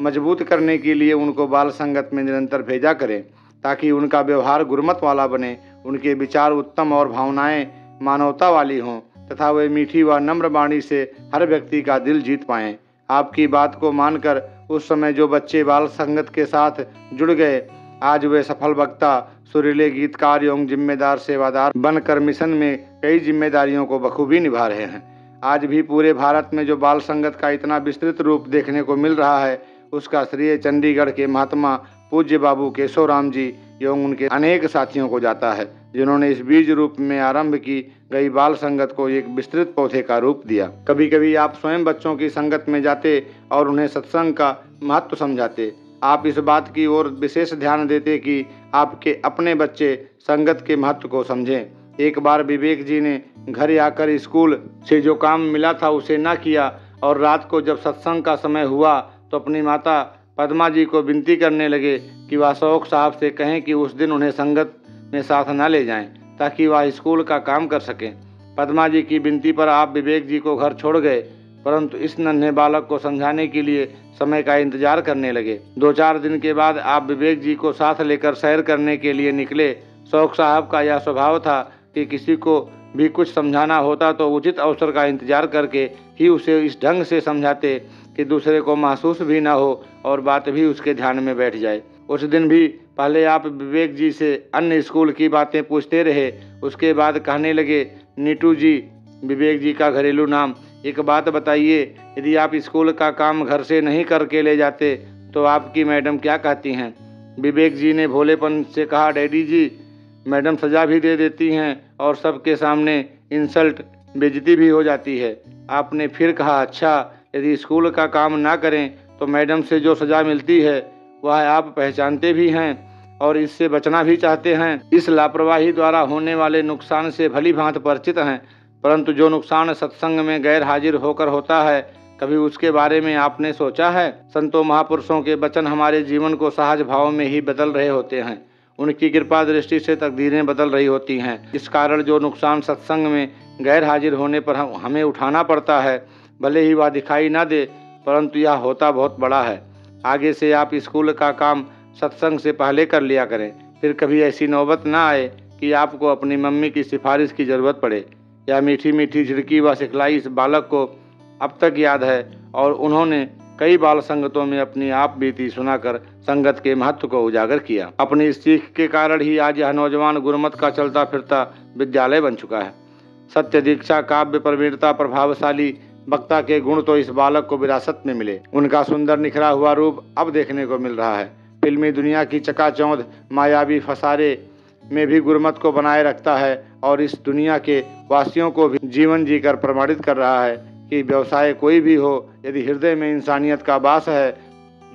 मज़बूत करने के लिए उनको बाल संगत में निरंतर भेजा करें, ताकि उनका व्यवहार गुरमत वाला बने, उनके विचार उत्तम और भावनाएँ मानवता वाली हों, तथा वे मीठी व नम्र वाणी से हर व्यक्ति का दिल जीत पाएँ। आपकी बात को मानकर उस समय जो बच्चे बाल संगत के साथ जुड़ गए, आज वे सफल वक्ता, सुरीले गीतकार एवं जिम्मेदार सेवादार बनकर मिशन में कई जिम्मेदारियों को बखूबी निभा रहे हैं। आज भी पूरे भारत में जो बाल संगत का इतना विस्तृत रूप देखने को मिल रहा है, उसका श्रेय चंडीगढ़ के महात्मा पूज्य बाबू केशव राम जी एवं उनके अनेक साथियों को जाता है, जिन्होंने इस बीज रूप में आरंभ की गई बाल संगत को एक विस्तृत पौधे का रूप दिया। कभी कभी आप स्वयं बच्चों की संगत में जाते और उन्हें सत्संग का महत्व समझाते। आप इस बात की ओर विशेष ध्यान देते कि आपके अपने बच्चे संगत के महत्व को समझें। एक बार विवेक जी ने घर आकर स्कूल से जो काम मिला था उसे ना किया और रात को जब सत्संग का समय हुआ तो अपनी माता पद्मा जी को विनती करने लगे कि वह अशोक साहब से कहें कि उस दिन उन्हें संगत में साथ न ले जाएँ, ताकि वह स्कूल का काम कर सकें। पद्मा जी की विनती पर आप विवेक जी को घर छोड़ गए, परंतु इस नन्हे बालक को समझाने के लिए समय का इंतज़ार करने लगे। दो चार दिन के बाद आप विवेक जी को साथ लेकर सैर करने के लिए निकले। शौक साहब का यह स्वभाव था कि किसी को भी कुछ समझाना होता तो उचित अवसर का इंतज़ार करके ही उसे इस ढंग से समझाते कि दूसरे को महसूस भी ना हो और बात भी उसके ध्यान में बैठ जाए। उस दिन भी पहले आप विवेक जी से अन्य स्कूल की बातें पूछते रहे, उसके बाद कहने लगे, नीटू जी, विवेक जी का घरेलू नाम, एक बात बताइए, यदि आप स्कूल का काम घर से नहीं करके ले जाते तो आपकी मैडम क्या कहती हैं? विवेक जी ने भोलेपन से कहा, डैडी जी मैडम सजा भी दे देती हैं और सबके सामने इंसल्ट बेजती भी हो जाती है। आपने फिर कहा अच्छा यदि स्कूल का काम ना करें तो मैडम से जो सज़ा मिलती है, वह आप पहचानते भी हैं और इससे बचना भी चाहते हैं। इस लापरवाही द्वारा होने वाले नुकसान से भली भांत परिचित हैं, परंतु जो नुकसान सत्संग में गैर हाजिर होकर होता है, कभी उसके बारे में आपने सोचा है? संतों महापुरुषों के वचन हमारे जीवन को सहज भाव में ही बदल रहे होते हैं। उनकी कृपा दृष्टि से तकदीरें बदल रही होती हैं। इस कारण जो नुकसान सत्संग में गैर हाजिर होने पर हमें उठाना पड़ता है, भले ही वह दिखाई ना दे, परंतु यह होता बहुत बड़ा है। आगे से आप स्कूल का काम सत्संग से पहले कर लिया करें। फिर कभी ऐसी नौबत ना आए कि आपको अपनी मम्मी की सिफारिश की ज़रूरत पड़े। यह मीठी मीठी झिड़की व सिखलाई इस बालक को अब तक याद है और उन्होंने कई बाल संगतों में अपनी आप बीती सुनाकर संगत के महत्व को उजागर किया। अपनी सीख के कारण ही आज यह नौजवान गुरमत का चलता फिरता विद्यालय बन चुका है। सत्य दीक्षा, काव्य प्रवीणता, प्रभावशाली वक्ता के गुण तो इस बालक को विरासत में मिले। उनका सुंदर निखरा हुआ रूप अब देखने को मिल रहा है। फिल्मी दुनिया की चकाचौंध, मायावी फसारे में भी गुरमत को बनाए रखता है और इस दुनिया के वासियों को भी जीवन जीकर प्रमाणित कर रहा है। कि व्यवसाय कोई भी हो, यदि हृदय में इंसानियत का वास है,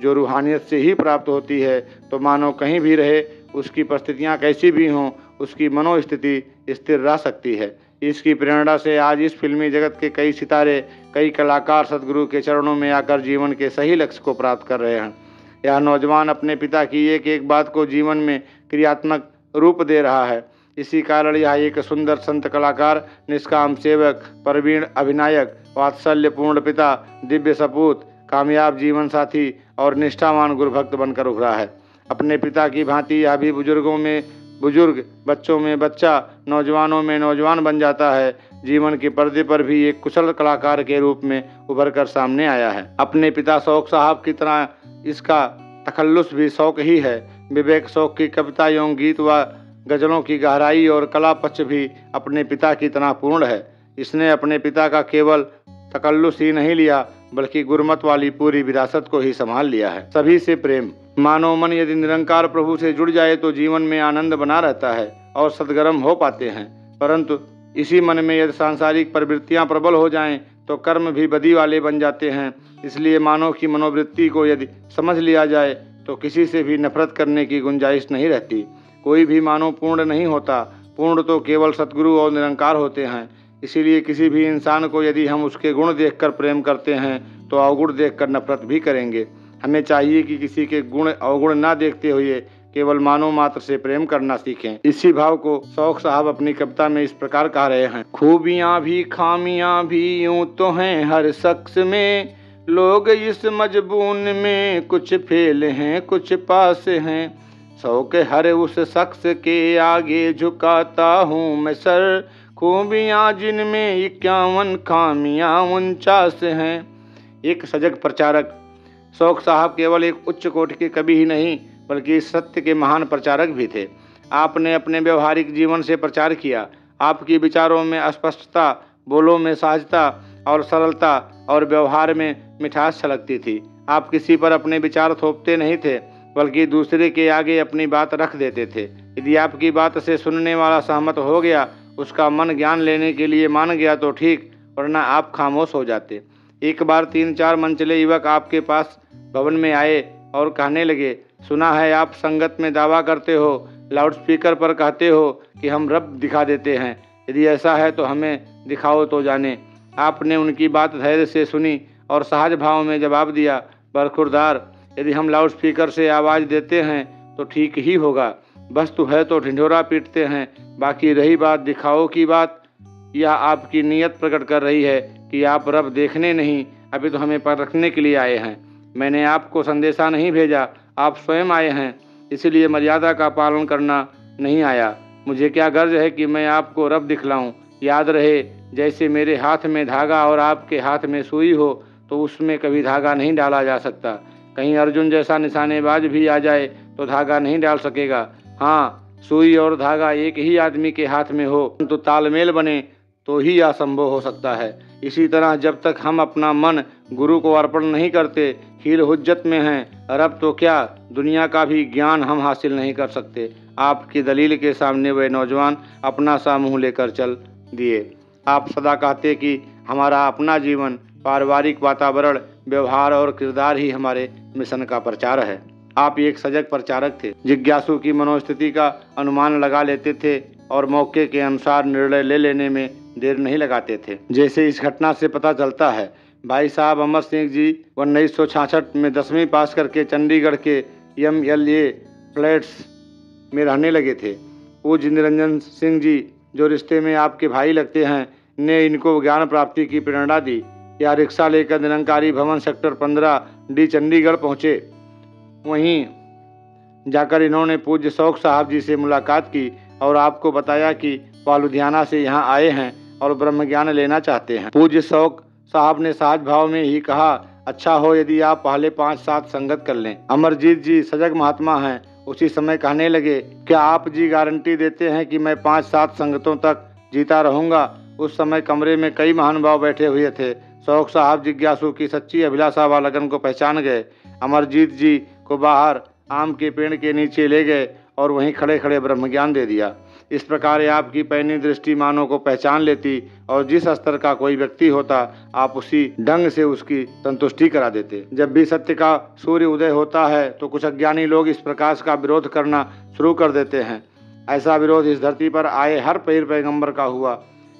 जो रूहानियत से ही प्राप्त होती है तो मानो कहीं भी रहे, उसकी परिस्थितियाँ कैसी भी हों, उसकी मनोस्थिति स्थिर रह सकती है। इसकी प्रेरणा से आज इस फिल्मी जगत के कई सितारे, कई कलाकार सदगुरु के चरणों में आकर जीवन के सही लक्ष्य को प्राप्त कर रहे हैं। यह नौजवान अपने पिता की एक एक बात को जीवन में क्रियात्मक रूप दे रहा है। इसी कारण यह एक सुंदर संत कलाकार, निष्काम सेवक, प्रवीण अभिनायक, वात्सल्यपूर्ण पिता, दिव्य सपूत, कामयाब जीवन साथी और निष्ठावान गुरुभक्त बनकर उभरा है। अपने पिता की भांति यह भी बुज़ुर्गों में, बुज़ुर्ग बच्चों में बच्चा, नौजवानों में नौजवान बन जाता है। जीवन के पर्दे पर भी एक कुशल कलाकार के रूप में उभर कर सामने आया है। अपने पिता शौक साहब की तरह इसका तखल्लुस भी शौक ही है। विवेक शौक की कविता एवं गीत व गजलों की गहराई और कला पक्ष भी अपने पिता की तरह पूर्ण है। इसने अपने पिता का केवल तकल्लुस ही नहीं लिया, बल्कि गुरमत वाली पूरी विरासत को ही संभाल लिया है। सभी से प्रेम। मानव मन यदि निरंकार प्रभु से जुड़ जाए तो जीवन में आनंद बना रहता है और सदगर्म हो पाते हैं। परंतु इसी मन में यदि सांसारिक प्रवृत्तियाँ प्रबल हो जाएँ तो कर्म भी बदी वाले बन जाते हैं। इसलिए मानव की मनोवृत्ति को यदि समझ लिया जाए तो किसी से भी नफरत करने की गुंजाइश नहीं रहती। कोई भी मानव पूर्ण नहीं होता। पूर्ण तो केवल सतगुरु और निरंकार होते हैं। इसीलिए किसी भी इंसान को यदि हम उसके गुण देखकर प्रेम करते हैं तो अवगुण देखकर नफरत भी करेंगे। हमें चाहिए कि किसी के गुण अवगुण ना देखते हुए केवल मानव मात्र से प्रेम करना सीखें। इसी भाव को शौक साहब अपनी कविता में इस प्रकार कह रहे हैं। खूबियाँ भी, खामियाँ भी यूँ तो हैं हर शख्स में। लोग इस मजबून में कुछ फेल हैं, कुछ पास हैं। शौक हर उस शख्स के आगे झुकाता हूँ मैं सर। खूबियाँ जिनमें इक्यावन खामियाँ, उनचास हैं। एक सजग प्रचारक। शौक साहब केवल एक उच्च कोटि के कवि ही नहीं, बल्कि सत्य के महान प्रचारक भी थे। आपने अपने व्यवहारिक जीवन से प्रचार किया। आपकी विचारों में स्पष्टता बोलों में सहजता और सरलता और व्यवहार में मिठास छलकती थी। आप किसी पर अपने विचार थोपते नहीं थे। बल्कि दूसरे के आगे अपनी बात रख देते थे। यदि आपकी बात से सुनने वाला सहमत हो गया, उसका मन ज्ञान लेने के लिए मान गया तो ठीक, वरना आप खामोश हो जाते। एक बार तीन चार मंचले युवक आपके पास भवन में आए और कहने लगे, सुना है आप संगत में दावा करते हो, लाउडस्पीकर पर कहते हो कि हम रब दिखा देते हैं। यदि ऐसा है तो हमें दिखाओ तो जाने। आपने उनकी बात धैर्य से सुनी और सहज भाव में जवाब दिया, बरखुरदार यदि हम लाउड स्पीकर से आवाज़ देते हैं तो ठीक ही होगा। बस तो है तो ढिंढोरा पीटते हैं। बाकी रही बात, दिखाओ की बात। यह आपकी नीयत प्रकट कर रही है कि आप रब देखने नहीं, अभी तो हमें परखने के लिए आए हैं। मैंने आपको संदेशा नहीं भेजा, आप स्वयं आए हैं। इसलिए मर्यादा का पालन करना नहीं आया। मुझे क्या गर्ज है कि मैं आपको रब दिखलाऊं? याद रहे, जैसे मेरे हाथ में धागा और आपके हाथ में सुई हो तो उसमें कभी धागा नहीं डाला जा सकता। कहीं अर्जुन जैसा निशानेबाज भी आ जाए तो धागा नहीं डाल सकेगा। हाँ सुई और धागा एक ही आदमी के हाथ में हो तो तालमेल बने तो ही असंभव हो सकता है। इसी तरह जब तक हम अपना मन गुरु को अर्पण नहीं करते खीर हुज्जत में हैं रब तो क्या दुनिया का भी ज्ञान हम हासिल नहीं कर सकते। आपकी दलील के सामने वे नौजवान अपना सा मुँह लेकर चल दिए। आप सदा कहते कि हमारा अपना जीवन, पारिवारिक वातावरण व्यवहार और किरदार ही हमारे मिशन का प्रचार है। आप एक सजग प्रचारक थे। जिज्ञासु की मनोस्थिति का अनुमान लगा लेते थे और मौके के अनुसार निर्णय ले लेने में देर नहीं लगाते थे। जैसे इस घटना से पता चलता है, भाई साहब अमर सिंह जी उन्नीस में दसवीं पास करके चंडीगढ़ के एम एल ए फ्लैट्स में रहने लगे थे। पूज निरंजन सिंह जी, जो रिश्ते में आपके भाई लगते हैं, ने इनको ज्ञान प्राप्ति की प्रेरणा दी। या रिक्शा लेकर निरंकारी भवन सेक्टर पंद्रह डी चंडीगढ़ पहुँचे। वहीं जाकर इन्होंने पूज्य शौक साहब जी से मुलाकात की और आपको बताया कि वह लुधियाना से यहाँ आए हैं और ब्रह्म ज्ञान लेना चाहते हैं। पूज्य शौक साहब ने साज भाव में ही कहा अच्छा हो यदि आप पहले पाँच सात संगत कर लें। अमरजीत जी सजग महात्मा हैं, उसी समय कहने लगे, क्या आप जी गारंटी देते हैं कि मैं पाँच सात संगतों तक जीता रहूँगा? उस समय कमरे में कई महानुभाव बैठे हुए थे। शौक साहब जिज्ञासु की सच्ची अभिलाषा व लगन को पहचान गए। अमरजीत जी को बाहर आम के पेड़ के नीचे ले गए और वहीं खड़े खड़े ब्रह्म ज्ञान दे दिया। इस प्रकार आपकी पैनी दृष्टि मानों को पहचान लेती और जिस स्तर का कोई व्यक्ति होता, आप उसी ढंग से उसकी संतुष्टि करा देते। जब भी सत्य का सूर्य उदय होता है तो कुछ अज्ञानी लोग इस प्रकाश का विरोध करना शुरू कर देते हैं। ऐसा विरोध इस धरती पर आए हर पैर पैगंबर का हुआ।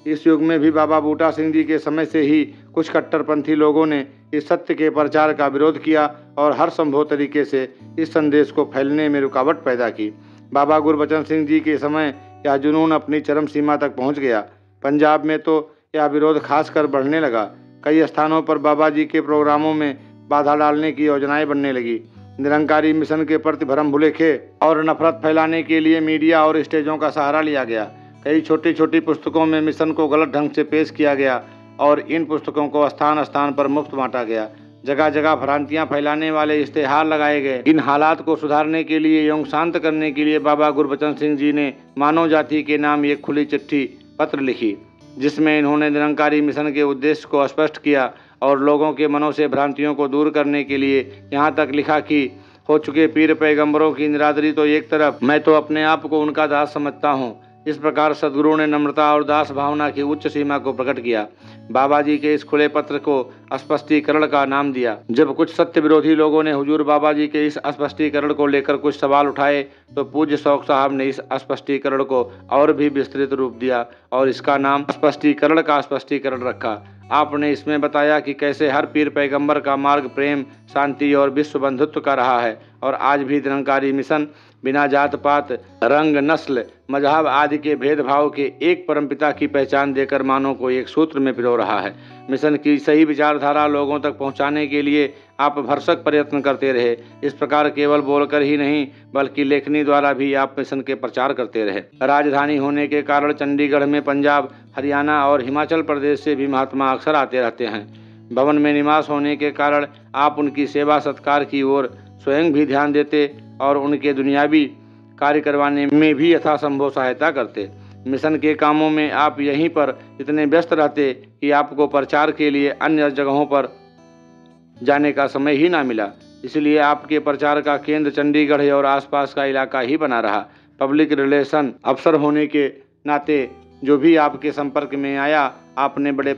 इस युग में भी बाबा बूटा सिंह जी के समय से ही कुछ कट्टरपंथी लोगों ने इस सत्य के प्रचार का विरोध किया और हर संभव तरीके से इस संदेश को फैलने में रुकावट पैदा की। बाबा गुरबचन सिंह जी के समय यह जुनून अपनी चरम सीमा तक पहुँच गया। पंजाब में तो यह विरोध खासकर बढ़ने लगा। कई स्थानों पर बाबा जी के प्रोग्रामों में बाधा डालने की योजनाएँ बनने लगी। निरंकारी मिशन के प्रति भरम भुलेखे और नफरत फैलाने के लिए मीडिया और स्टेजों का सहारा लिया गया। कई छोटी छोटी पुस्तकों में मिशन को गलत ढंग से पेश किया गया और इन पुस्तकों को स्थान स्थान पर मुफ़्त बांटा गया। जगह जगह भ्रांतियाँ फैलाने वाले इश्तेहार लगाए गए। इन हालात को सुधारने के लिए एवं शांत करने के लिए बाबा गुरबचन सिंह जी ने मानव जाति के नाम एक खुली चिट्ठी पत्र लिखी, जिसमें इन्होंने निरंकारी मिशन के उद्देश्य को स्पष्ट किया और लोगों के मनों से भ्रांतियों को दूर करने के लिए यहाँ तक लिखा कि, हो चुके पीर पैगंबरों की निरादरी तो एक तरफ़, मैं तो अपने आप को उनका दास समझता हूँ इस प्रकार सदगुरु ने नम्रता और दास भावना की उच्च सीमा को प्रकट किया। बाबा जी के इस खुले पत्र को स्पष्टीकरण का नाम दिया। जब कुछ सत्य विरोधी लोगों ने हुजूर बाबा जी के इस स्पष्टीकरण को लेकर कुछ सवाल उठाए तो पूज्य शौक साहब ने इस स्पष्टीकरण को और भी विस्तृत रूप दिया और इसका नाम स्पष्टीकरण का स्पष्टीकरण रखा। आपने इसमें बताया कि कैसे हर पीर पैगंबर का मार्ग प्रेम, शांति और विश्व बंधुत्व का रहा है। और आज भी निरंकारी मिशन, बिना जात पात रंग, नस्ल, मज़हब आदि के भेदभाव के एक परमपिता की पहचान देकर मानव को एक सूत्र में पिरो रहा है। मिशन की सही विचारधारा लोगों तक पहुँचाने के लिए आप भरसक प्रयत्न करते रहे। इस प्रकार केवल बोलकर ही नहीं, बल्कि लेखनी द्वारा भी आप मिशन के प्रचार करते रहे। राजधानी होने के कारण चंडीगढ़ में पंजाब, हरियाणा और हिमाचल प्रदेश से भी महात्मा अक्सर आते रहते हैं। भवन में निवास होने के कारण आप उनकी सेवा सत्कार की ओर स्वयं भी ध्यान देते और उनके दुनियावी कार्य करवाने में भी यथासंभव सहायता करते। मिशन के कामों में आप यहीं पर इतने व्यस्त रहते कि आपको प्रचार के लिए अन्य जगहों पर जाने का समय ही ना मिला। इसलिए आपके प्रचार का केंद्र चंडीगढ़ और आसपास का इलाका ही बना रहा। पब्लिक रिलेशन अफसर होने के नाते जो भी आपके संपर्क में आया, आपने बड़े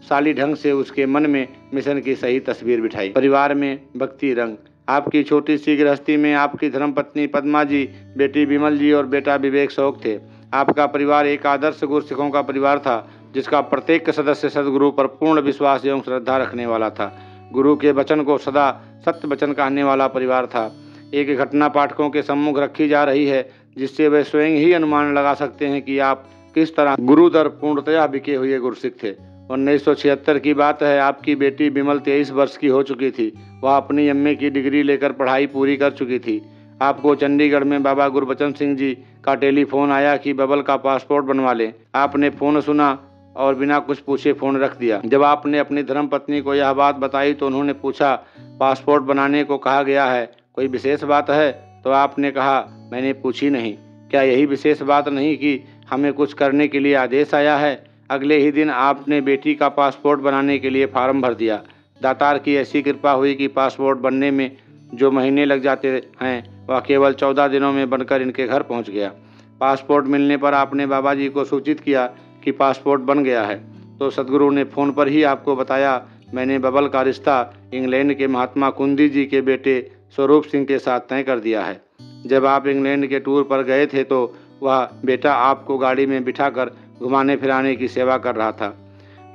प्रभावशाली ढंग से उसके मन में मिशन की सही तस्वीर बिठाई। परिवार में भक्ति रंग। आपकी छोटी सी गृहस्थी में आपकी धर्मपत्नी पद्मा जी बेटी विमल जी और बेटा विवेक शोक थे। आपका परिवार एक आदर्श गुरसिखों का परिवार था, जिसका प्रत्येक सदस्य सदगुरु पर पूर्ण विश्वास एवं श्रद्धा रखने वाला था। गुरु के वचन को सदा सत्य वचन कहने वाला परिवार था। एक घटना पाठकों के सम्मुख रखी जा रही है, जिससे वे स्वयं ही अनुमान लगा सकते हैं कि आप किस तरह गुरुदर पूर्णतया बिके हुए गुरसिख थे। उन्नीस सौ छिहत्तर की बात है, आपकी बेटी विमल तेईस वर्ष की हो चुकी थी। वह अपनी एम की डिग्री लेकर पढ़ाई पूरी कर चुकी थी। आपको चंडीगढ़ में बाबा गुरबचन सिंह जी का टेलीफोन आया कि बबल का पासपोर्ट बनवा लें। आपने फ़ोन सुना और बिना कुछ पूछे फ़ोन रख दिया। जब आपने अपनी धर्म पत्नी को यह बात बताई तो उन्होंने पूछा, पासपोर्ट बनाने को कहा गया है, कोई विशेष बात है? तो आपने कहा, मैंने पूछी नहीं। क्या यही विशेष बात नहीं कि हमें कुछ करने के लिए आदेश आया है? अगले ही दिन आपने बेटी का पासपोर्ट बनाने के लिए फार्म भर दिया। दातार की ऐसी कृपा हुई कि पासपोर्ट बनने में जो महीने लग जाते हैं, वह केवल चौदह दिनों में बनकर इनके घर पहुँच गया। पासपोर्ट मिलने पर आपने बाबा जी को सूचित किया कि पासपोर्ट बन गया है। तो सदगुरु ने फ़ोन पर ही आपको बताया, मैंने बबल का रिश्ता इंग्लैंड के महात्मा कुंदी जी के बेटे स्वरूप सिंह के साथ तय कर दिया है। जब आप इंग्लैंड के टूर पर गए थे तो वह बेटा आपको गाड़ी में बिठाकर घुमाने फिराने की सेवा कर रहा था।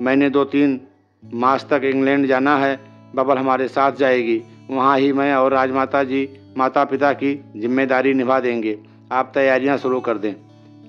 मैंने दो तीन मास तक इंग्लैंड जाना है, बबल हमारे साथ जाएगी। वहाँ ही मैं और राजमाता जी माता पिता की ज़िम्मेदारी निभा देंगे। आप तैयारियाँ शुरू कर दें।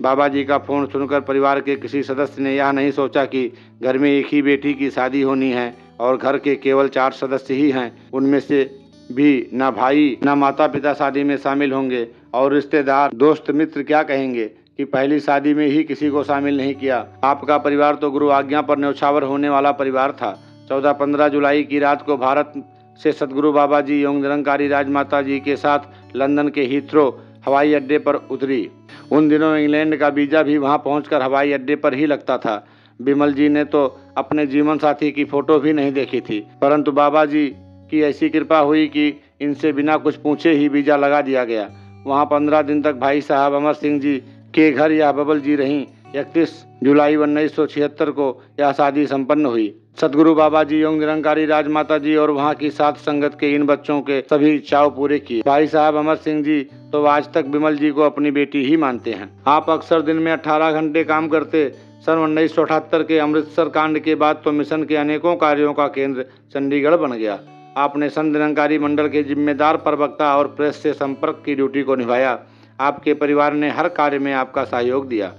बाबा जी का फ़ोन सुनकर परिवार के किसी सदस्य ने यह नहीं सोचा कि घर में एक ही बेटी की शादी होनी है और घर के केवल चार सदस्य ही हैं। उनमें से भी न भाई, न माता पिता शादी में शामिल होंगे और रिश्तेदार, दोस्त, मित्र क्या कहेंगे? कि पहली शादी में ही किसी को शामिल नहीं किया। आपका परिवार तो गुरु आज्ञा पर न्यौछावर होने वाला परिवार था। चौदह पंद्रह जुलाई की रात को भारत से सदगुरु बाबा जी एवं निरंकारी राजमाता जी के साथ लंदन के हीथ्रो हवाई अड्डे पर उतरी। उन दिनों इंग्लैंड का वीज़ा भी वहाँ पहुंचकर हवाई अड्डे पर ही लगता था। बिमल जी ने तो अपने जीवन साथी की फ़ोटो भी नहीं देखी थी, परंतु बाबा जी की ऐसी कृपा हुई कि इनसे बिना कुछ पूछे ही वीज़ा लगा दिया गया। वहाँ पंद्रह दिन तक भाई साहब अमर सिंह जी के घर या बबल जी रहीं। इकतीस जुलाई उन्नीस सौ छिहत्तर को यह शादी संपन्न हुई। सदगुरु बाबा जी एवं निरंकारी राजमाता जी और वहाँ की सात संगत के इन बच्चों के सभी इच्छाओं पूरे किए। भाई साहब अमर सिंह जी तो आज तक बिमल जी को अपनी बेटी ही मानते हैं। आप अक्सर दिन में 18 घंटे काम करते। सन उन्नीस सौ अठहत्तर के अमृतसर कांड के बाद तो मिशन के अनेकों कार्यों का केंद्र चंडीगढ़ बन गया। आपने संत निरंकारी मंडल के जिम्मेदार प्रवक्ता और प्रेस से संपर्क की ड्यूटी को निभाया। आपके परिवार ने हर कार्य में आपका सहयोग दिया।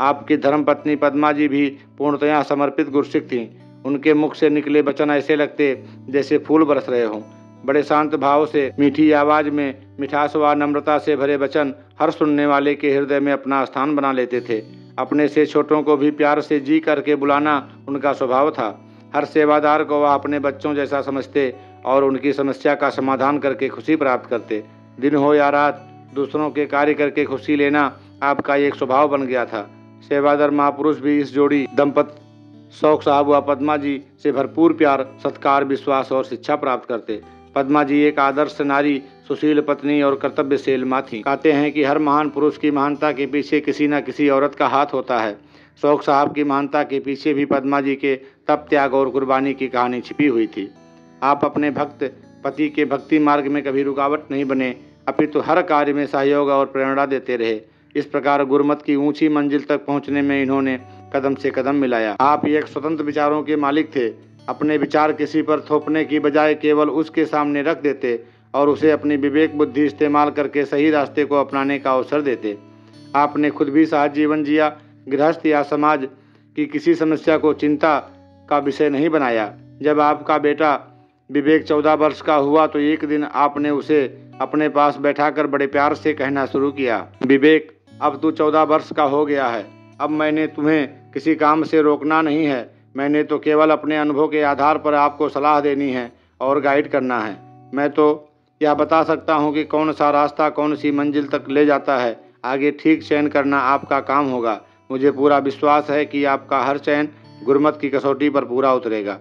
आपकी धर्मपत्नी पद्मा जी भी पूर्णतया समर्पित गुरसिक थीं। उनके मुख से निकले वचन ऐसे लगते जैसे फूल बरस रहे हों। बड़े शांत भाव से, मीठी आवाज़ में मिठास व नम्रता से भरे वचन हर सुनने वाले के हृदय में अपना स्थान बना लेते थे। अपने से छोटों को भी प्यार से जी करके बुलाना उनका स्वभाव था। हर सेवादार को वह अपने बच्चों जैसा समझते और उनकी समस्या का समाधान करके खुशी प्राप्त करते। दिन हो या रात दूसरों के कार्य करके खुशी लेना आपका एक स्वभाव बन गया था। सेवादार महापुरुष भी इस जोड़ी दंपत शौक साहब व पद्मा जी से भरपूर प्यार, सत्कार, विश्वास और शिक्षा प्राप्त करते। पद्मा जी एक आदर्श नारी, सुशील पत्नी और कर्तव्यशील माँ थी। कहते हैं कि हर महान पुरुष की महानता के पीछे किसी न किसी औरत का हाथ होता है। शौक साहब की महानता के पीछे भी पद्मा जी के तप त्याग और कुर्बानी की कहानी छिपी हुई थी। आप अपने भक्त, पति के भक्ति मार्ग में कभी रुकावट नहीं बने। अपितु हर कार्य में सहयोग और प्रेरणा देते रहे। इस प्रकार गुरमत की ऊँची मंजिल तक पहुँचने में इन्होंने कदम से कदम मिलाया। आप एक स्वतंत्र विचारों के मालिक थे। अपने विचार किसी पर थोपने की बजाय केवल उसके सामने रख देते और उसे अपनी विवेक बुद्धि इस्तेमाल करके सही रास्ते को अपनाने का अवसर देते। आपने खुद भी सहज जीवन जिया, गृहस्थ या समाज की किसी समस्या को चिंता का विषय नहीं बनाया। जब आपका बेटा विवेक चौदह वर्ष का हुआ तो एक दिन आपने उसे अपने पास बैठाकर बड़े प्यार से कहना शुरू किया, विवेक, अब तू चौदह वर्ष का हो गया है। अब मैंने तुम्हें किसी काम से रोकना नहीं है। मैंने तो केवल अपने अनुभव के आधार पर आपको सलाह देनी है और गाइड करना है। मैं तो यह बता सकता हूँ कि कौन सा रास्ता, कौन सी मंजिल तक ले जाता है। आगे ठीक चयन करना आपका काम होगा। मुझे पूरा विश्वास है कि आपका हर चयन गुरमत की कसौटी पर पूरा उतरेगा।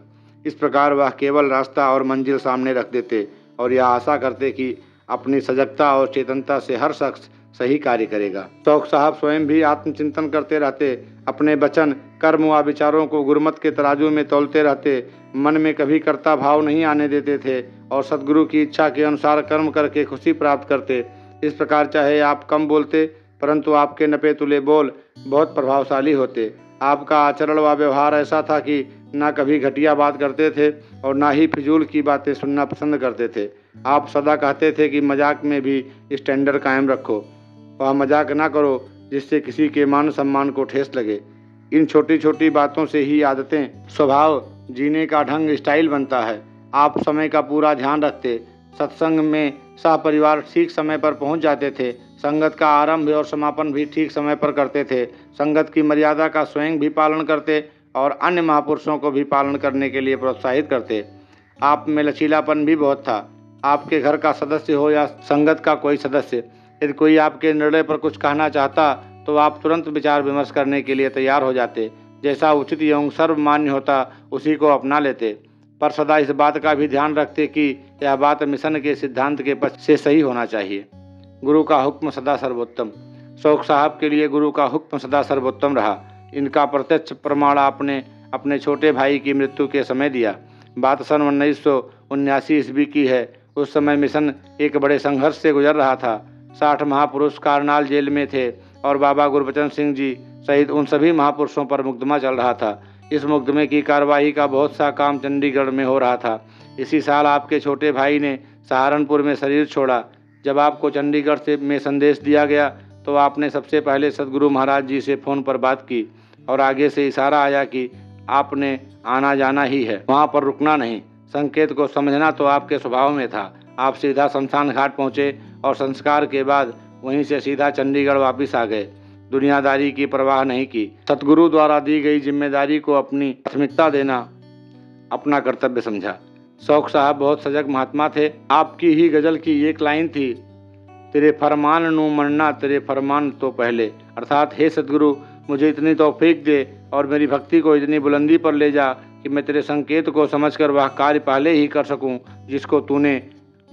इस प्रकार वह केवल रास्ता और मंजिल सामने रख देते और यह आशा करते कि अपनी सजगता और चेतनता से हर शख्स सही कार्य करेगा। तोख साहब स्वयं भी आत्मचिंतन करते रहते, अपने वचन, कर्म व विचारों को गुरमत के तराजू में तोलते रहते, मन में कभी कर्ता भाव नहीं आने देते थे और सदगुरु की इच्छा के अनुसार कर्म करके खुशी प्राप्त करते। इस प्रकार चाहे आप कम बोलते, परंतु आपके नपे तुले बोल बहुत प्रभावशाली होते। आपका आचरण व व्यवहार ऐसा था कि ना कभी घटिया बात करते थे और ना ही फिजूल की बातें सुनना पसंद करते थे। आप सदा कहते थे कि मज़ाक में भी स्टैंडर्ड कायम रखो वह मज़ाक ना करो, जिससे किसी के मान सम्मान को ठेस लगे। इन छोटी छोटी बातों से ही आदतें, स्वभाव, जीने का ढंग, स्टाइल बनता है। आप समय का पूरा ध्यान रखते, सत्संग में सह परिवार ठीक समय पर पहुँच जाते थे। संगत का आरंभ और समापन भी ठीक समय पर करते थे। संगत की मर्यादा का स्वयं भी पालन करते और अन्य महापुरुषों को भी पालन करने के लिए प्रोत्साहित करते। आप में लचीलापन भी बहुत था। आपके घर का सदस्य हो या संगत का कोई सदस्य, यदि कोई आपके निर्णय पर कुछ कहना चाहता तो आप तुरंत विचार विमर्श करने के लिए तैयार हो जाते। जैसा उचित एवं सर्वमान्य होता, उसी को अपना लेते। पर सदा इस बात का भी ध्यान रखते कि यह बात मिशन के सिद्धांत के पक्ष से सही होना चाहिए। गुरु का हुक्म सदा सर्वोत्तम। शौक साहब के लिए गुरु का हुक्म सदा सर्वोत्तम रहा। इनका प्रत्यक्ष प्रमाण आपने अपने छोटे भाई की मृत्यु के समय दिया। बात सन उन्नीस सौ उन्यासी ईस्वी की है। उस समय मिशन एक बड़े संघर्ष से गुजर रहा था। साठ महापुरुष कारनाल जेल में थे और बाबा गुरबचन सिंह जी सहित उन सभी महापुरुषों पर मुकदमा चल रहा था। इस मुकदमे की कार्यवाही का बहुत सा काम चंडीगढ़ में हो रहा था। इसी साल आपके छोटे भाई ने सहारनपुर में शरीर छोड़ा। जब आपको चंडीगढ़ से में संदेश दिया गया तो आपने सबसे पहले सदगुरु महाराज जी से फ़ोन पर बात की और आगे से इशारा आया कि आपने आना जाना ही है, वहाँ पर रुकना नहीं। संकेत को समझना तो आपके स्वभाव में था। आप सीधा शमशान घाट पहुँचे और संस्कार के बाद वहीं से सीधा चंडीगढ़ वापस आ गए। दुनियादारी की परवाह नहीं की। सतगुरु द्वारा दी गई ज़िम्मेदारी को अपनी प्राथमिकता देना, अपना कर्तव्य समझा। शौक साहब बहुत सजग महात्मा थे। आपकी ही गज़ल की एक लाइन थी तेरे फरमान नु मरना तेरे फरमान तो पहले। अर्थात, हे सदगुरु, मुझे इतनी तोफीक दे और मेरी भक्ति को इतनी बुलंदी पर ले जा कि मैं तेरे संकेत को समझकर वह कार्य पहले ही कर सकूँ, जिसको तूने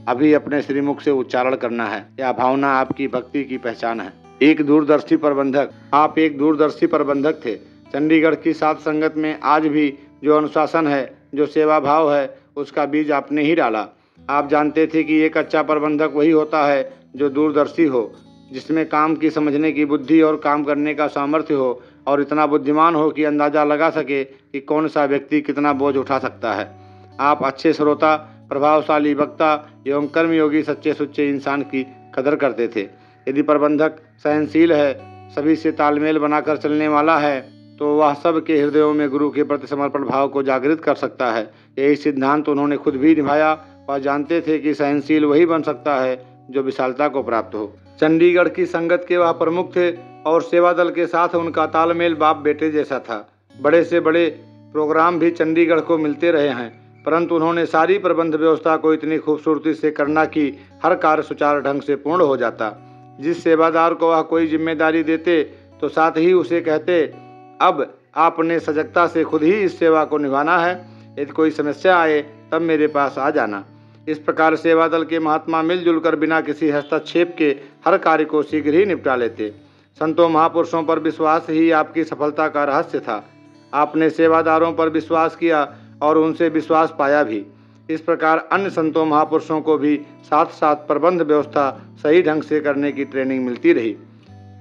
अभी अपने श्रीमुख से उच्चारण करना है। यह भावना आपकी भक्ति की पहचान है। एक दूरदर्शी प्रबंधक, आप एक दूरदर्शी प्रबंधक थे। चंडीगढ़ की सात संगत में आज भी जो अनुशासन है, जो सेवा भाव है, उसका बीज आपने ही डाला। आप जानते थे कि एक अच्छा प्रबंधक वही होता है जो दूरदर्शी हो, जिसमें काम की समझने की बुद्धि और काम करने का सामर्थ्य हो और इतना बुद्धिमान हो कि अंदाज़ा लगा सके कि कौन सा व्यक्ति कितना बोझ उठा सकता है। आप अच्छे श्रोता, प्रभावशाली वक्ता एवं कर्मयोगी सच्चे सुच्चे इंसान की कदर करते थे। यदि प्रबंधक सहनशील है, सभी से तालमेल बनाकर चलने वाला है तो वह सब के हृदयों में गुरु के प्रति समर्पण भाव को जागृत कर सकता है। यही सिद्धांत तो उन्होंने खुद भी निभाया। और जानते थे कि सहनशील वही बन सकता है जो विशालता को प्राप्त हो। चंडीगढ़ की संगत के वह प्रमुख थे और सेवा दल के साथ उनका तालमेल बाप बेटे जैसा था। बड़े से बड़े प्रोग्राम भी चंडीगढ़ को मिलते रहे हैं, परंतु उन्होंने सारी प्रबंध व्यवस्था को इतनी खूबसूरती से करना कि हर कार्य सुचारू ढंग से पूर्ण हो जाता। जिस सेवादार को वह कोई ज़िम्मेदारी देते तो साथ ही उसे कहते, अब आपने सजगता से खुद ही इस सेवा को निभाना है। यदि कोई समस्या आए, तब मेरे पास आ जाना। इस प्रकार सेवा दल के महात्मा मिलजुल कर बिना किसी हस्तक्षेप के हर कार्य को शीघ्र ही निपटा लेते। संतों महापुरुषों पर विश्वास ही आपकी सफलता का रहस्य था। आपने सेवादारों पर विश्वास किया और उनसे विश्वास पाया भी। इस प्रकार अन्य संतों महापुरुषों को भी साथ साथ प्रबंध व्यवस्था सही ढंग से करने की ट्रेनिंग मिलती रही।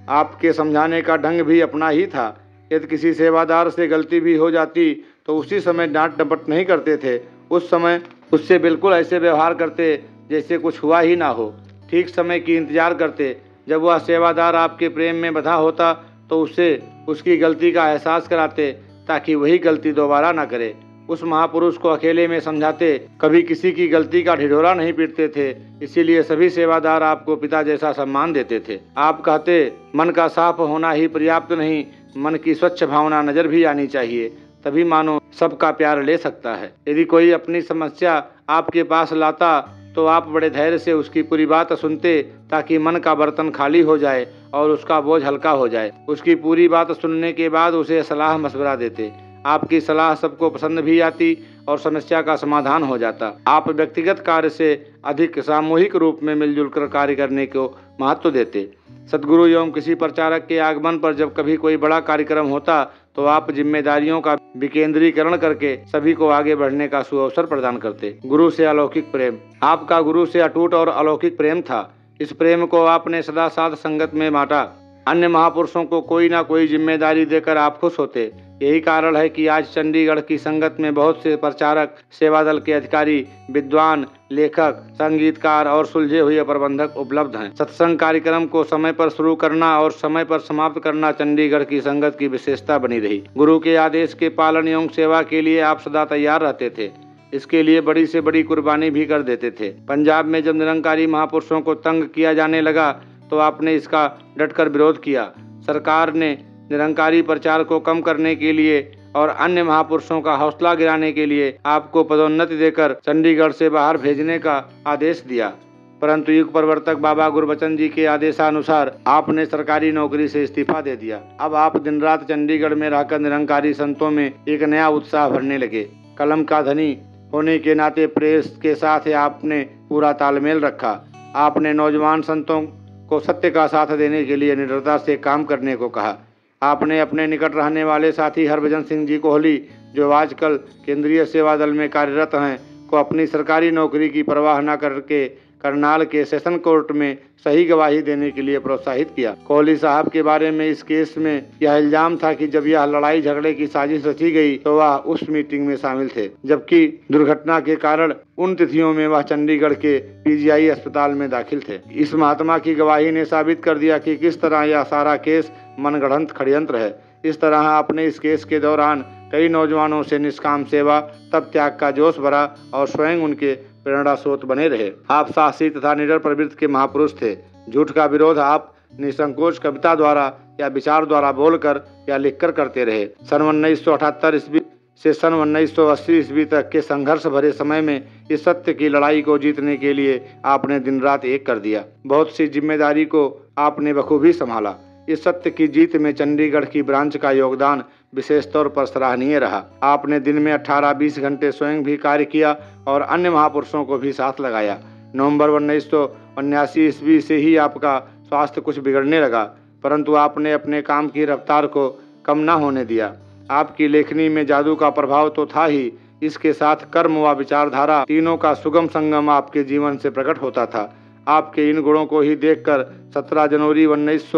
आपके समझाने का ढंग भी अपना ही था। यदि किसी सेवादार से गलती भी हो जाती तो उसी समय डांट डपट नहीं करते थे उस समय उससे बिल्कुल ऐसे व्यवहार करते जैसे कुछ हुआ ही ना हो। ठीक समय की इंतज़ार करते। जब वह सेवादार आपके प्रेम में बधा होता तो उसे उसकी गलती का एहसास कराते, ताकि वही गलती दोबारा ना करे। उस महापुरुष को अकेले में समझाते, कभी किसी की गलती का ढिढोरा नहीं पीटते थे, इसीलिए सभी सेवादार आपको पिता जैसा सम्मान देते थे। आप कहते, मन का साफ़ होना ही पर्याप्त नहीं, मन की स्वच्छ भावना नज़र भी आनी चाहिए। तभी मानो सबका प्यार ले सकता है। यदि कोई अपनी समस्या आपके पास लाता तो आप बड़े धैर्य से उसकी पूरी बात सुनते, ताकि मन का बर्तन खाली हो जाए और उसका बोझ हल्का हो जाए। उसकी पूरी बात सुनने के बाद उसे सलाह मशवरा देते। आपकी सलाह सबको पसंद भी आती और समस्या का समाधान हो जाता। आप व्यक्तिगत कार्य से अधिक सामूहिक रूप में मिलजुल कर कार्य करने को महत्व देते। सदगुरु एवं किसी प्रचारक के आगमन पर जब कभी कोई बड़ा कार्यक्रम होता तो आप जिम्मेदारियों का विकेंद्रीकरण करके सभी को आगे बढ़ने का सुअवसर प्रदान करते। गुरु से अलौकिक प्रेम। आपका गुरु से अटूट और अलौकिक प्रेम था। इस प्रेम को आपने सदा साध संगत में बांटा। अन्य महापुरुषों को कोई ना कोई ज़िम्मेदारी देकर आप खुश होते। यही कारण है कि आज चंडीगढ़ की संगत में बहुत से प्रचारक सेवा दल के अधिकारी, विद्वान, लेखक, संगीतकार और सुलझे हुए प्रबंधक उपलब्ध हैं। सत्संग कार्यक्रम को समय पर शुरू करना और समय पर समाप्त करना चंडीगढ़ की संगत की विशेषता बनी रही। गुरु के आदेश के पालन एवं सेवा के लिए आप सदा तैयार रहते थे। इसके लिए बड़ी से बड़ी कुर्बानी भी कर देते थे। पंजाब में जब निरंकारी महापुरुषों को तंग किया जाने लगा तो आपने इसका डटकर विरोध किया। सरकार ने निरंकारी प्रचार को कम करने के लिए और अन्य महापुरुषों का हौसला गिराने के लिए आपको पदोन्नति देकर चंडीगढ़ से बाहर भेजने का आदेश दिया। परंतु युग प्रवर्तक बाबा गुरबचन जी के आदेशानुसार आपने सरकारी नौकरी से इस्तीफा दे दिया। अब आप दिन रात चंडीगढ़ में रहकर निरंकारी संतों में एक नया उत्साह भरने लगे। कलम का धनी होने के नाते प्रेस के साथ आपने पूरा तालमेल रखा। आपने नौजवान संतों को सत्य का साथ देने के लिए निडरता से काम करने को कहा। आपने अपने निकट रहने वाले साथी हरभजन सिंह जी कोहली, जो आजकल केंद्रीय सेवा दल में कार्यरत हैं, को अपनी सरकारी नौकरी की परवाह न करके करनाल के सेशन कोर्ट में सही गवाही देने के लिए प्रोत्साहित किया। कोहली साहब के बारे में इस केस में यह इल्ज़ाम था कि जब यह लड़ाई झगड़े की साजिश रची गई तो वह उस मीटिंग में शामिल थे, जबकि दुर्घटना के कारण उन तिथियों में वह चंडीगढ़ के पीजीआई अस्पताल में दाखिल थे। इस महात्मा की गवाही ने साबित कर दिया कि किस तरह यह सारा केस मनगढ़ंत षडयंत्र है। इस तरह आपने इस केस के दौरान कई नौजवानों से निष्काम सेवा तब त्याग का जोश भरा और स्वयं उनके प्रेरणा स्रोत बने रहे। आप साहसी तथा निडर प्रवृत्ति के महापुरुष थे। झूठ का विरोध आप निसंकोच कविता द्वारा या विचार द्वारा बोलकर या लिखकर करते रहे। सन उन्नीस सौ अठहत्तर ईस्वी से सन उन्नीस सौ अस्सी ईस्वी तक के संघर्ष भरे समय में इस सत्य की लड़ाई को जीतने के लिए आपने दिन रात एक कर दिया। बहुत सी ज़िम्मेदारी को आपने बखूबी संभाला। इस सत्य की जीत में चंडीगढ़ की ब्रांच का योगदान विशेष तौर पर सराहनीय रहा। आपने दिन में 18-20 घंटे स्वयं भी कार्य किया और अन्य महापुरुषों को भी साथ लगाया। नवंबर उन्नीस सौ उन्यासी ईस्वी से ही आपका स्वास्थ्य कुछ बिगड़ने लगा, परंतु आपने अपने काम की रफ्तार को कम न होने दिया। आपकी लेखनी में जादू का प्रभाव तो था ही, इसके साथ कर्म व विचारधारा तीनों का सुगम संगम आपके जीवन से प्रकट होता था। आपके इन गुणों को ही देखकर 17 जनवरी उन्नीस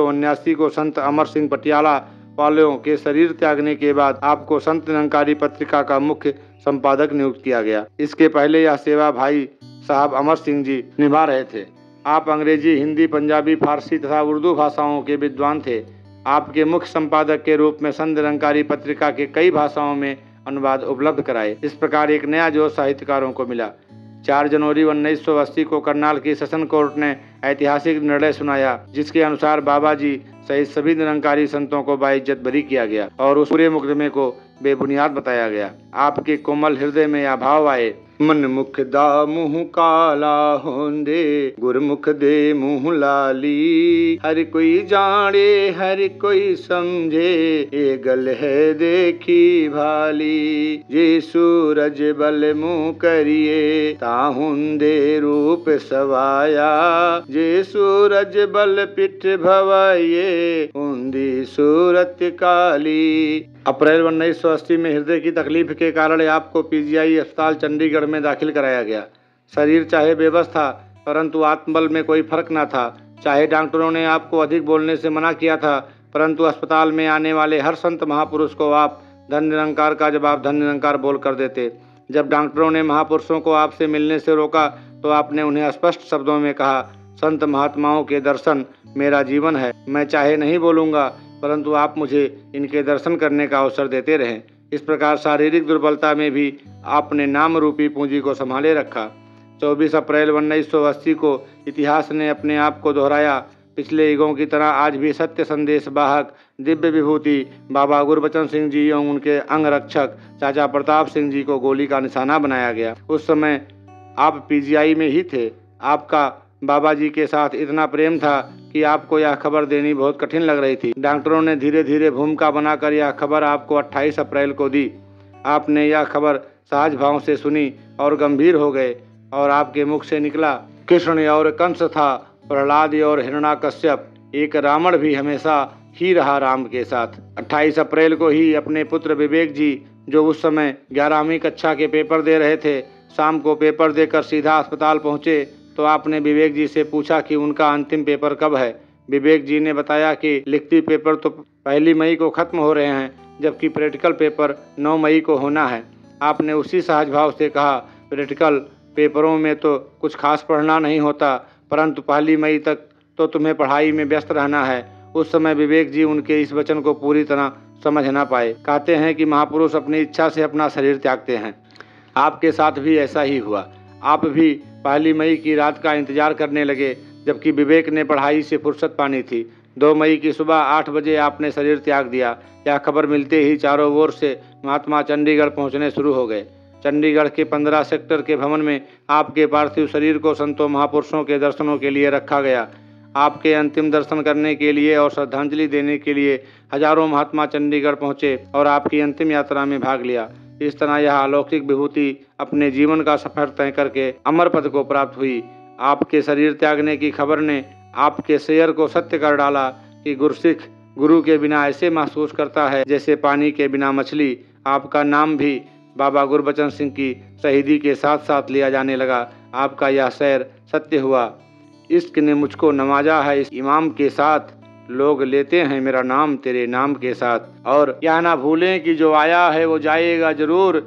को संत अमर सिंह पटियाला वालों के शरीर त्यागने के बाद आपको संत निरंकारी पत्रिका का मुख्य संपादक नियुक्त किया गया। इसके पहले यह सेवा भाई साहब अमर सिंह जी निभा रहे थे। आप अंग्रेज़ी, हिंदी, पंजाबी, फारसी तथा उर्दू भाषाओं के विद्वान थे। आपके मुख्य संपादक के रूप में संत निरंकारी पत्रिका के कई भाषाओं में अनुवाद उपलब्ध कराए। इस प्रकार एक नया जोश साहित्यकारों को मिला। चार जनवरी उन्नीस सौ अस्सी को करनाल की सेशन कोर्ट ने ऐतिहासिक निर्णय सुनाया, जिसके अनुसार बाबा जी सहित सभी निरंकारी संतों को बाइज्जत बरी किया गया और उस पूरे मुकदमे को बेबुनियाद बताया गया। आपके कोमल हृदय में अभाव आए। मन मुख दा मुँह काला होंदे, गुरमुख दे मुँह लाली। हर कोई जाने हर कोई समझे ये गल है देखी भाली। जे सूरज बल मुँह करिए ताहुंदे रूप सवाया। जे सूरज बल पिठ भवाइए उन्दी सूरत काली। अप्रैल उन्नीस सौ अस्सी में हृदय की तकलीफ़ के कारण आपको पीजीआई अस्पताल चंडीगढ़ में दाखिल कराया गया। शरीर चाहे बेबस था, परंतु आत्मबल में कोई फ़र्क न था। चाहे डॉक्टरों ने आपको अधिक बोलने से मना किया था, परंतु अस्पताल में आने वाले हर संत महापुरुष को आप धन निरंकार का जवाब धन निरंकार बोल कर देते। जब डॉक्टरों ने महापुरुषों को आपसे मिलने से रोका तो आपने उन्हें स्पष्ट शब्दों में कहा, संत महात्माओं के दर्शन मेरा जीवन है। मैं चाहे नहीं बोलूँगा परंतु आप मुझे इनके दर्शन करने का अवसर देते रहें। इस प्रकार शारीरिक दुर्बलता में भी आपने नाम रूपी पूंजी को संभाले रखा। 24 अप्रैल उन्नीस सौ अस्सी को इतिहास ने अपने आप को दोहराया। पिछले युगों की तरह आज भी सत्य संदेश वाहक दिव्य विभूति बाबा गुरबचन सिंह जी एवं उनके अंग रक्षक चाचा प्रताप सिंह जी को गोली का निशाना बनाया गया। उस समय आप पीजीआई में ही थे। आपका बाबा जी के साथ इतना प्रेम था कि आपको यह खबर देनी बहुत कठिन लग रही थी। डॉक्टरों ने धीरे धीरे भूमिका बनाकर यह खबर आपको 28 अप्रैल को दी। आपने यह खबर सहज भाव से सुनी और गंभीर हो गए और आपके मुख से निकला। कृष्ण और कंस था, प्रहलाद और हिरणा कश्यप, एक रावण भी हमेशा ही रहा राम के साथ। 28 अप्रैल को ही अपने पुत्र विवेक जी, जो उस समय ग्यारहवीं कक्षा के पेपर दे रहे थे, शाम को पेपर देकर सीधा अस्पताल पहुँचे तो आपने विवेक जी से पूछा कि उनका अंतिम पेपर कब है। विवेक जी ने बताया कि लिखती पेपर तो पहली मई को ख़त्म हो रहे हैं, जबकि प्रैक्टिकल पेपर नौ मई को होना है। आपने उसी सहज भाव से कहा, प्रैक्टिकल पेपरों में तो कुछ खास पढ़ना नहीं होता, परंतु पहली मई तक तो तुम्हें पढ़ाई में व्यस्त रहना है। उस समय विवेक जी उनके इस वचन को पूरी तरह समझ ना पाए। कहते हैं कि महापुरुष अपनी इच्छा से अपना शरीर त्यागते हैं। आपके साथ भी ऐसा ही हुआ। आप भी पहली मई की रात का इंतज़ार करने लगे, जबकि विवेक ने पढ़ाई से फुर्सत पानी थी। दो मई की सुबह आठ बजे आपने शरीर त्याग दिया। यह खबर मिलते ही चारों ओर से महात्मा चंडीगढ़ पहुँचने शुरू हो गए। चंडीगढ़ के पंद्रह सेक्टर के भवन में आपके पार्थिव शरीर को संतों महापुरुषों के दर्शनों के लिए रखा गया। आपके अंतिम दर्शन करने के लिए और श्रद्धांजलि देने के लिए हज़ारों महात्मा चंडीगढ़ पहुँचे और आपकी अंतिम यात्रा में भाग लिया। इस तरह यह अलौकिक विभूति अपने जीवन का सफ़र तय करके अमर पद को प्राप्त हुई। आपके शरीर त्यागने की खबर ने आपके शेयर को सत्य कर डाला कि गुरसिख गुरु के बिना ऐसे महसूस करता है जैसे पानी के बिना मछली। आपका नाम भी बाबा गुरबचन सिंह की शहीदी के साथ साथ लिया जाने लगा। आपका यह शहर सत्य हुआ। इश्क ने मुझको नवाजा है इस इमाम के साथ। लोग लेते हैं मेरा नाम तेरे नाम के साथ। और यह ना भूलें कि जो आया है वो जाएगा ज़रूर।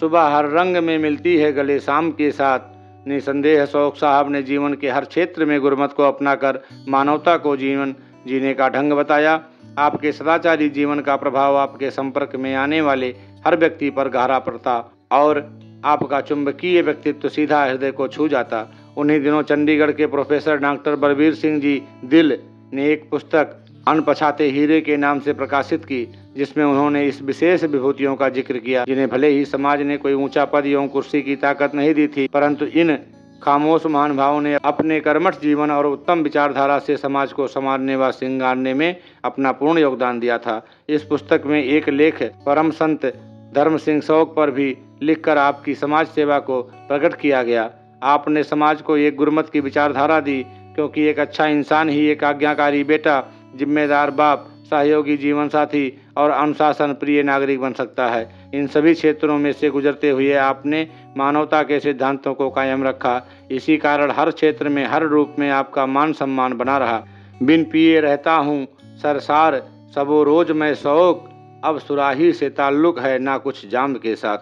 सुबह हर रंग में मिलती है गले शाम के साथ। निसंदेह शौक साहब ने जीवन के हर क्षेत्र में गुरमत को अपनाकर मानवता को जीवन जीने का ढंग बताया। आपके सदाचारी जीवन का प्रभाव आपके संपर्क में आने वाले हर व्यक्ति पर गहरा पड़ता। और आपका चुंबकीय व्यक्तित्व सीधा हृदय को छू जाता। उन्हीं दिनों चंडीगढ़ के प्रोफेसर डॉक्टर बलबीर सिंह जी दिल ने एक पुस्तक, अनपछाते हीरे के नाम से प्रकाशित की, जिसमें उन्होंने इस विशेष विभूतियों का ज़िक्र किया, जिन्हें भले ही समाज ने कोई ऊँचा पद एवं कुर्सी की ताकत नहीं दी थी, परंतु इन खामोश महानुभावों ने अपने कर्मठ जीवन और उत्तम विचारधारा से समाज को संवारने व सिंगारने में अपना पूर्ण योगदान दिया था। इस पुस्तक में एक लेख, परम संत धर्म सिंह शौक पर भी लिखकर आपकी समाज सेवा को प्रकट किया गया। आपने समाज को एक गुरमत की विचारधारा दी क्योंकि एक अच्छा इंसान ही एक आज्ञाकारी बेटा, जिम्मेदार बाप, सहयोगी जीवन साथी और अनुशासन प्रिय नागरिक बन सकता है। इन सभी क्षेत्रों में से गुजरते हुए आपने मानवता के सिद्धांतों को कायम रखा। इसी कारण हर क्षेत्र में, हर रूप में आपका मान सम्मान बना रहा। बिन पिए रहता हूँ, सरसार, सबो रोज मैं शौक अब सुराही से ताल्लुक है ना कुछ जाम के साथ।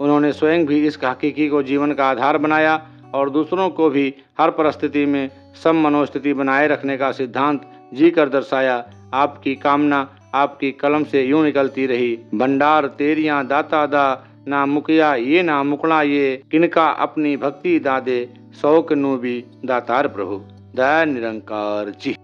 उन्होंने स्वयं भी इस हकीकी को जीवन का आधार बनाया और दूसरों को भी हर परिस्थिति में सम मनोस्थिति बनाए रखने का सिद्धांत जी कर दर्शाया, आपकी कामना आपकी कलम से यूँ निकलती रही, भंडार तेरिया दाता दा, ना मुखिया ये, ना मुकड़ा ये, किनका अपनी भक्ति दादे शौक नु भी दातार प्रभु। दया निरंकार। जी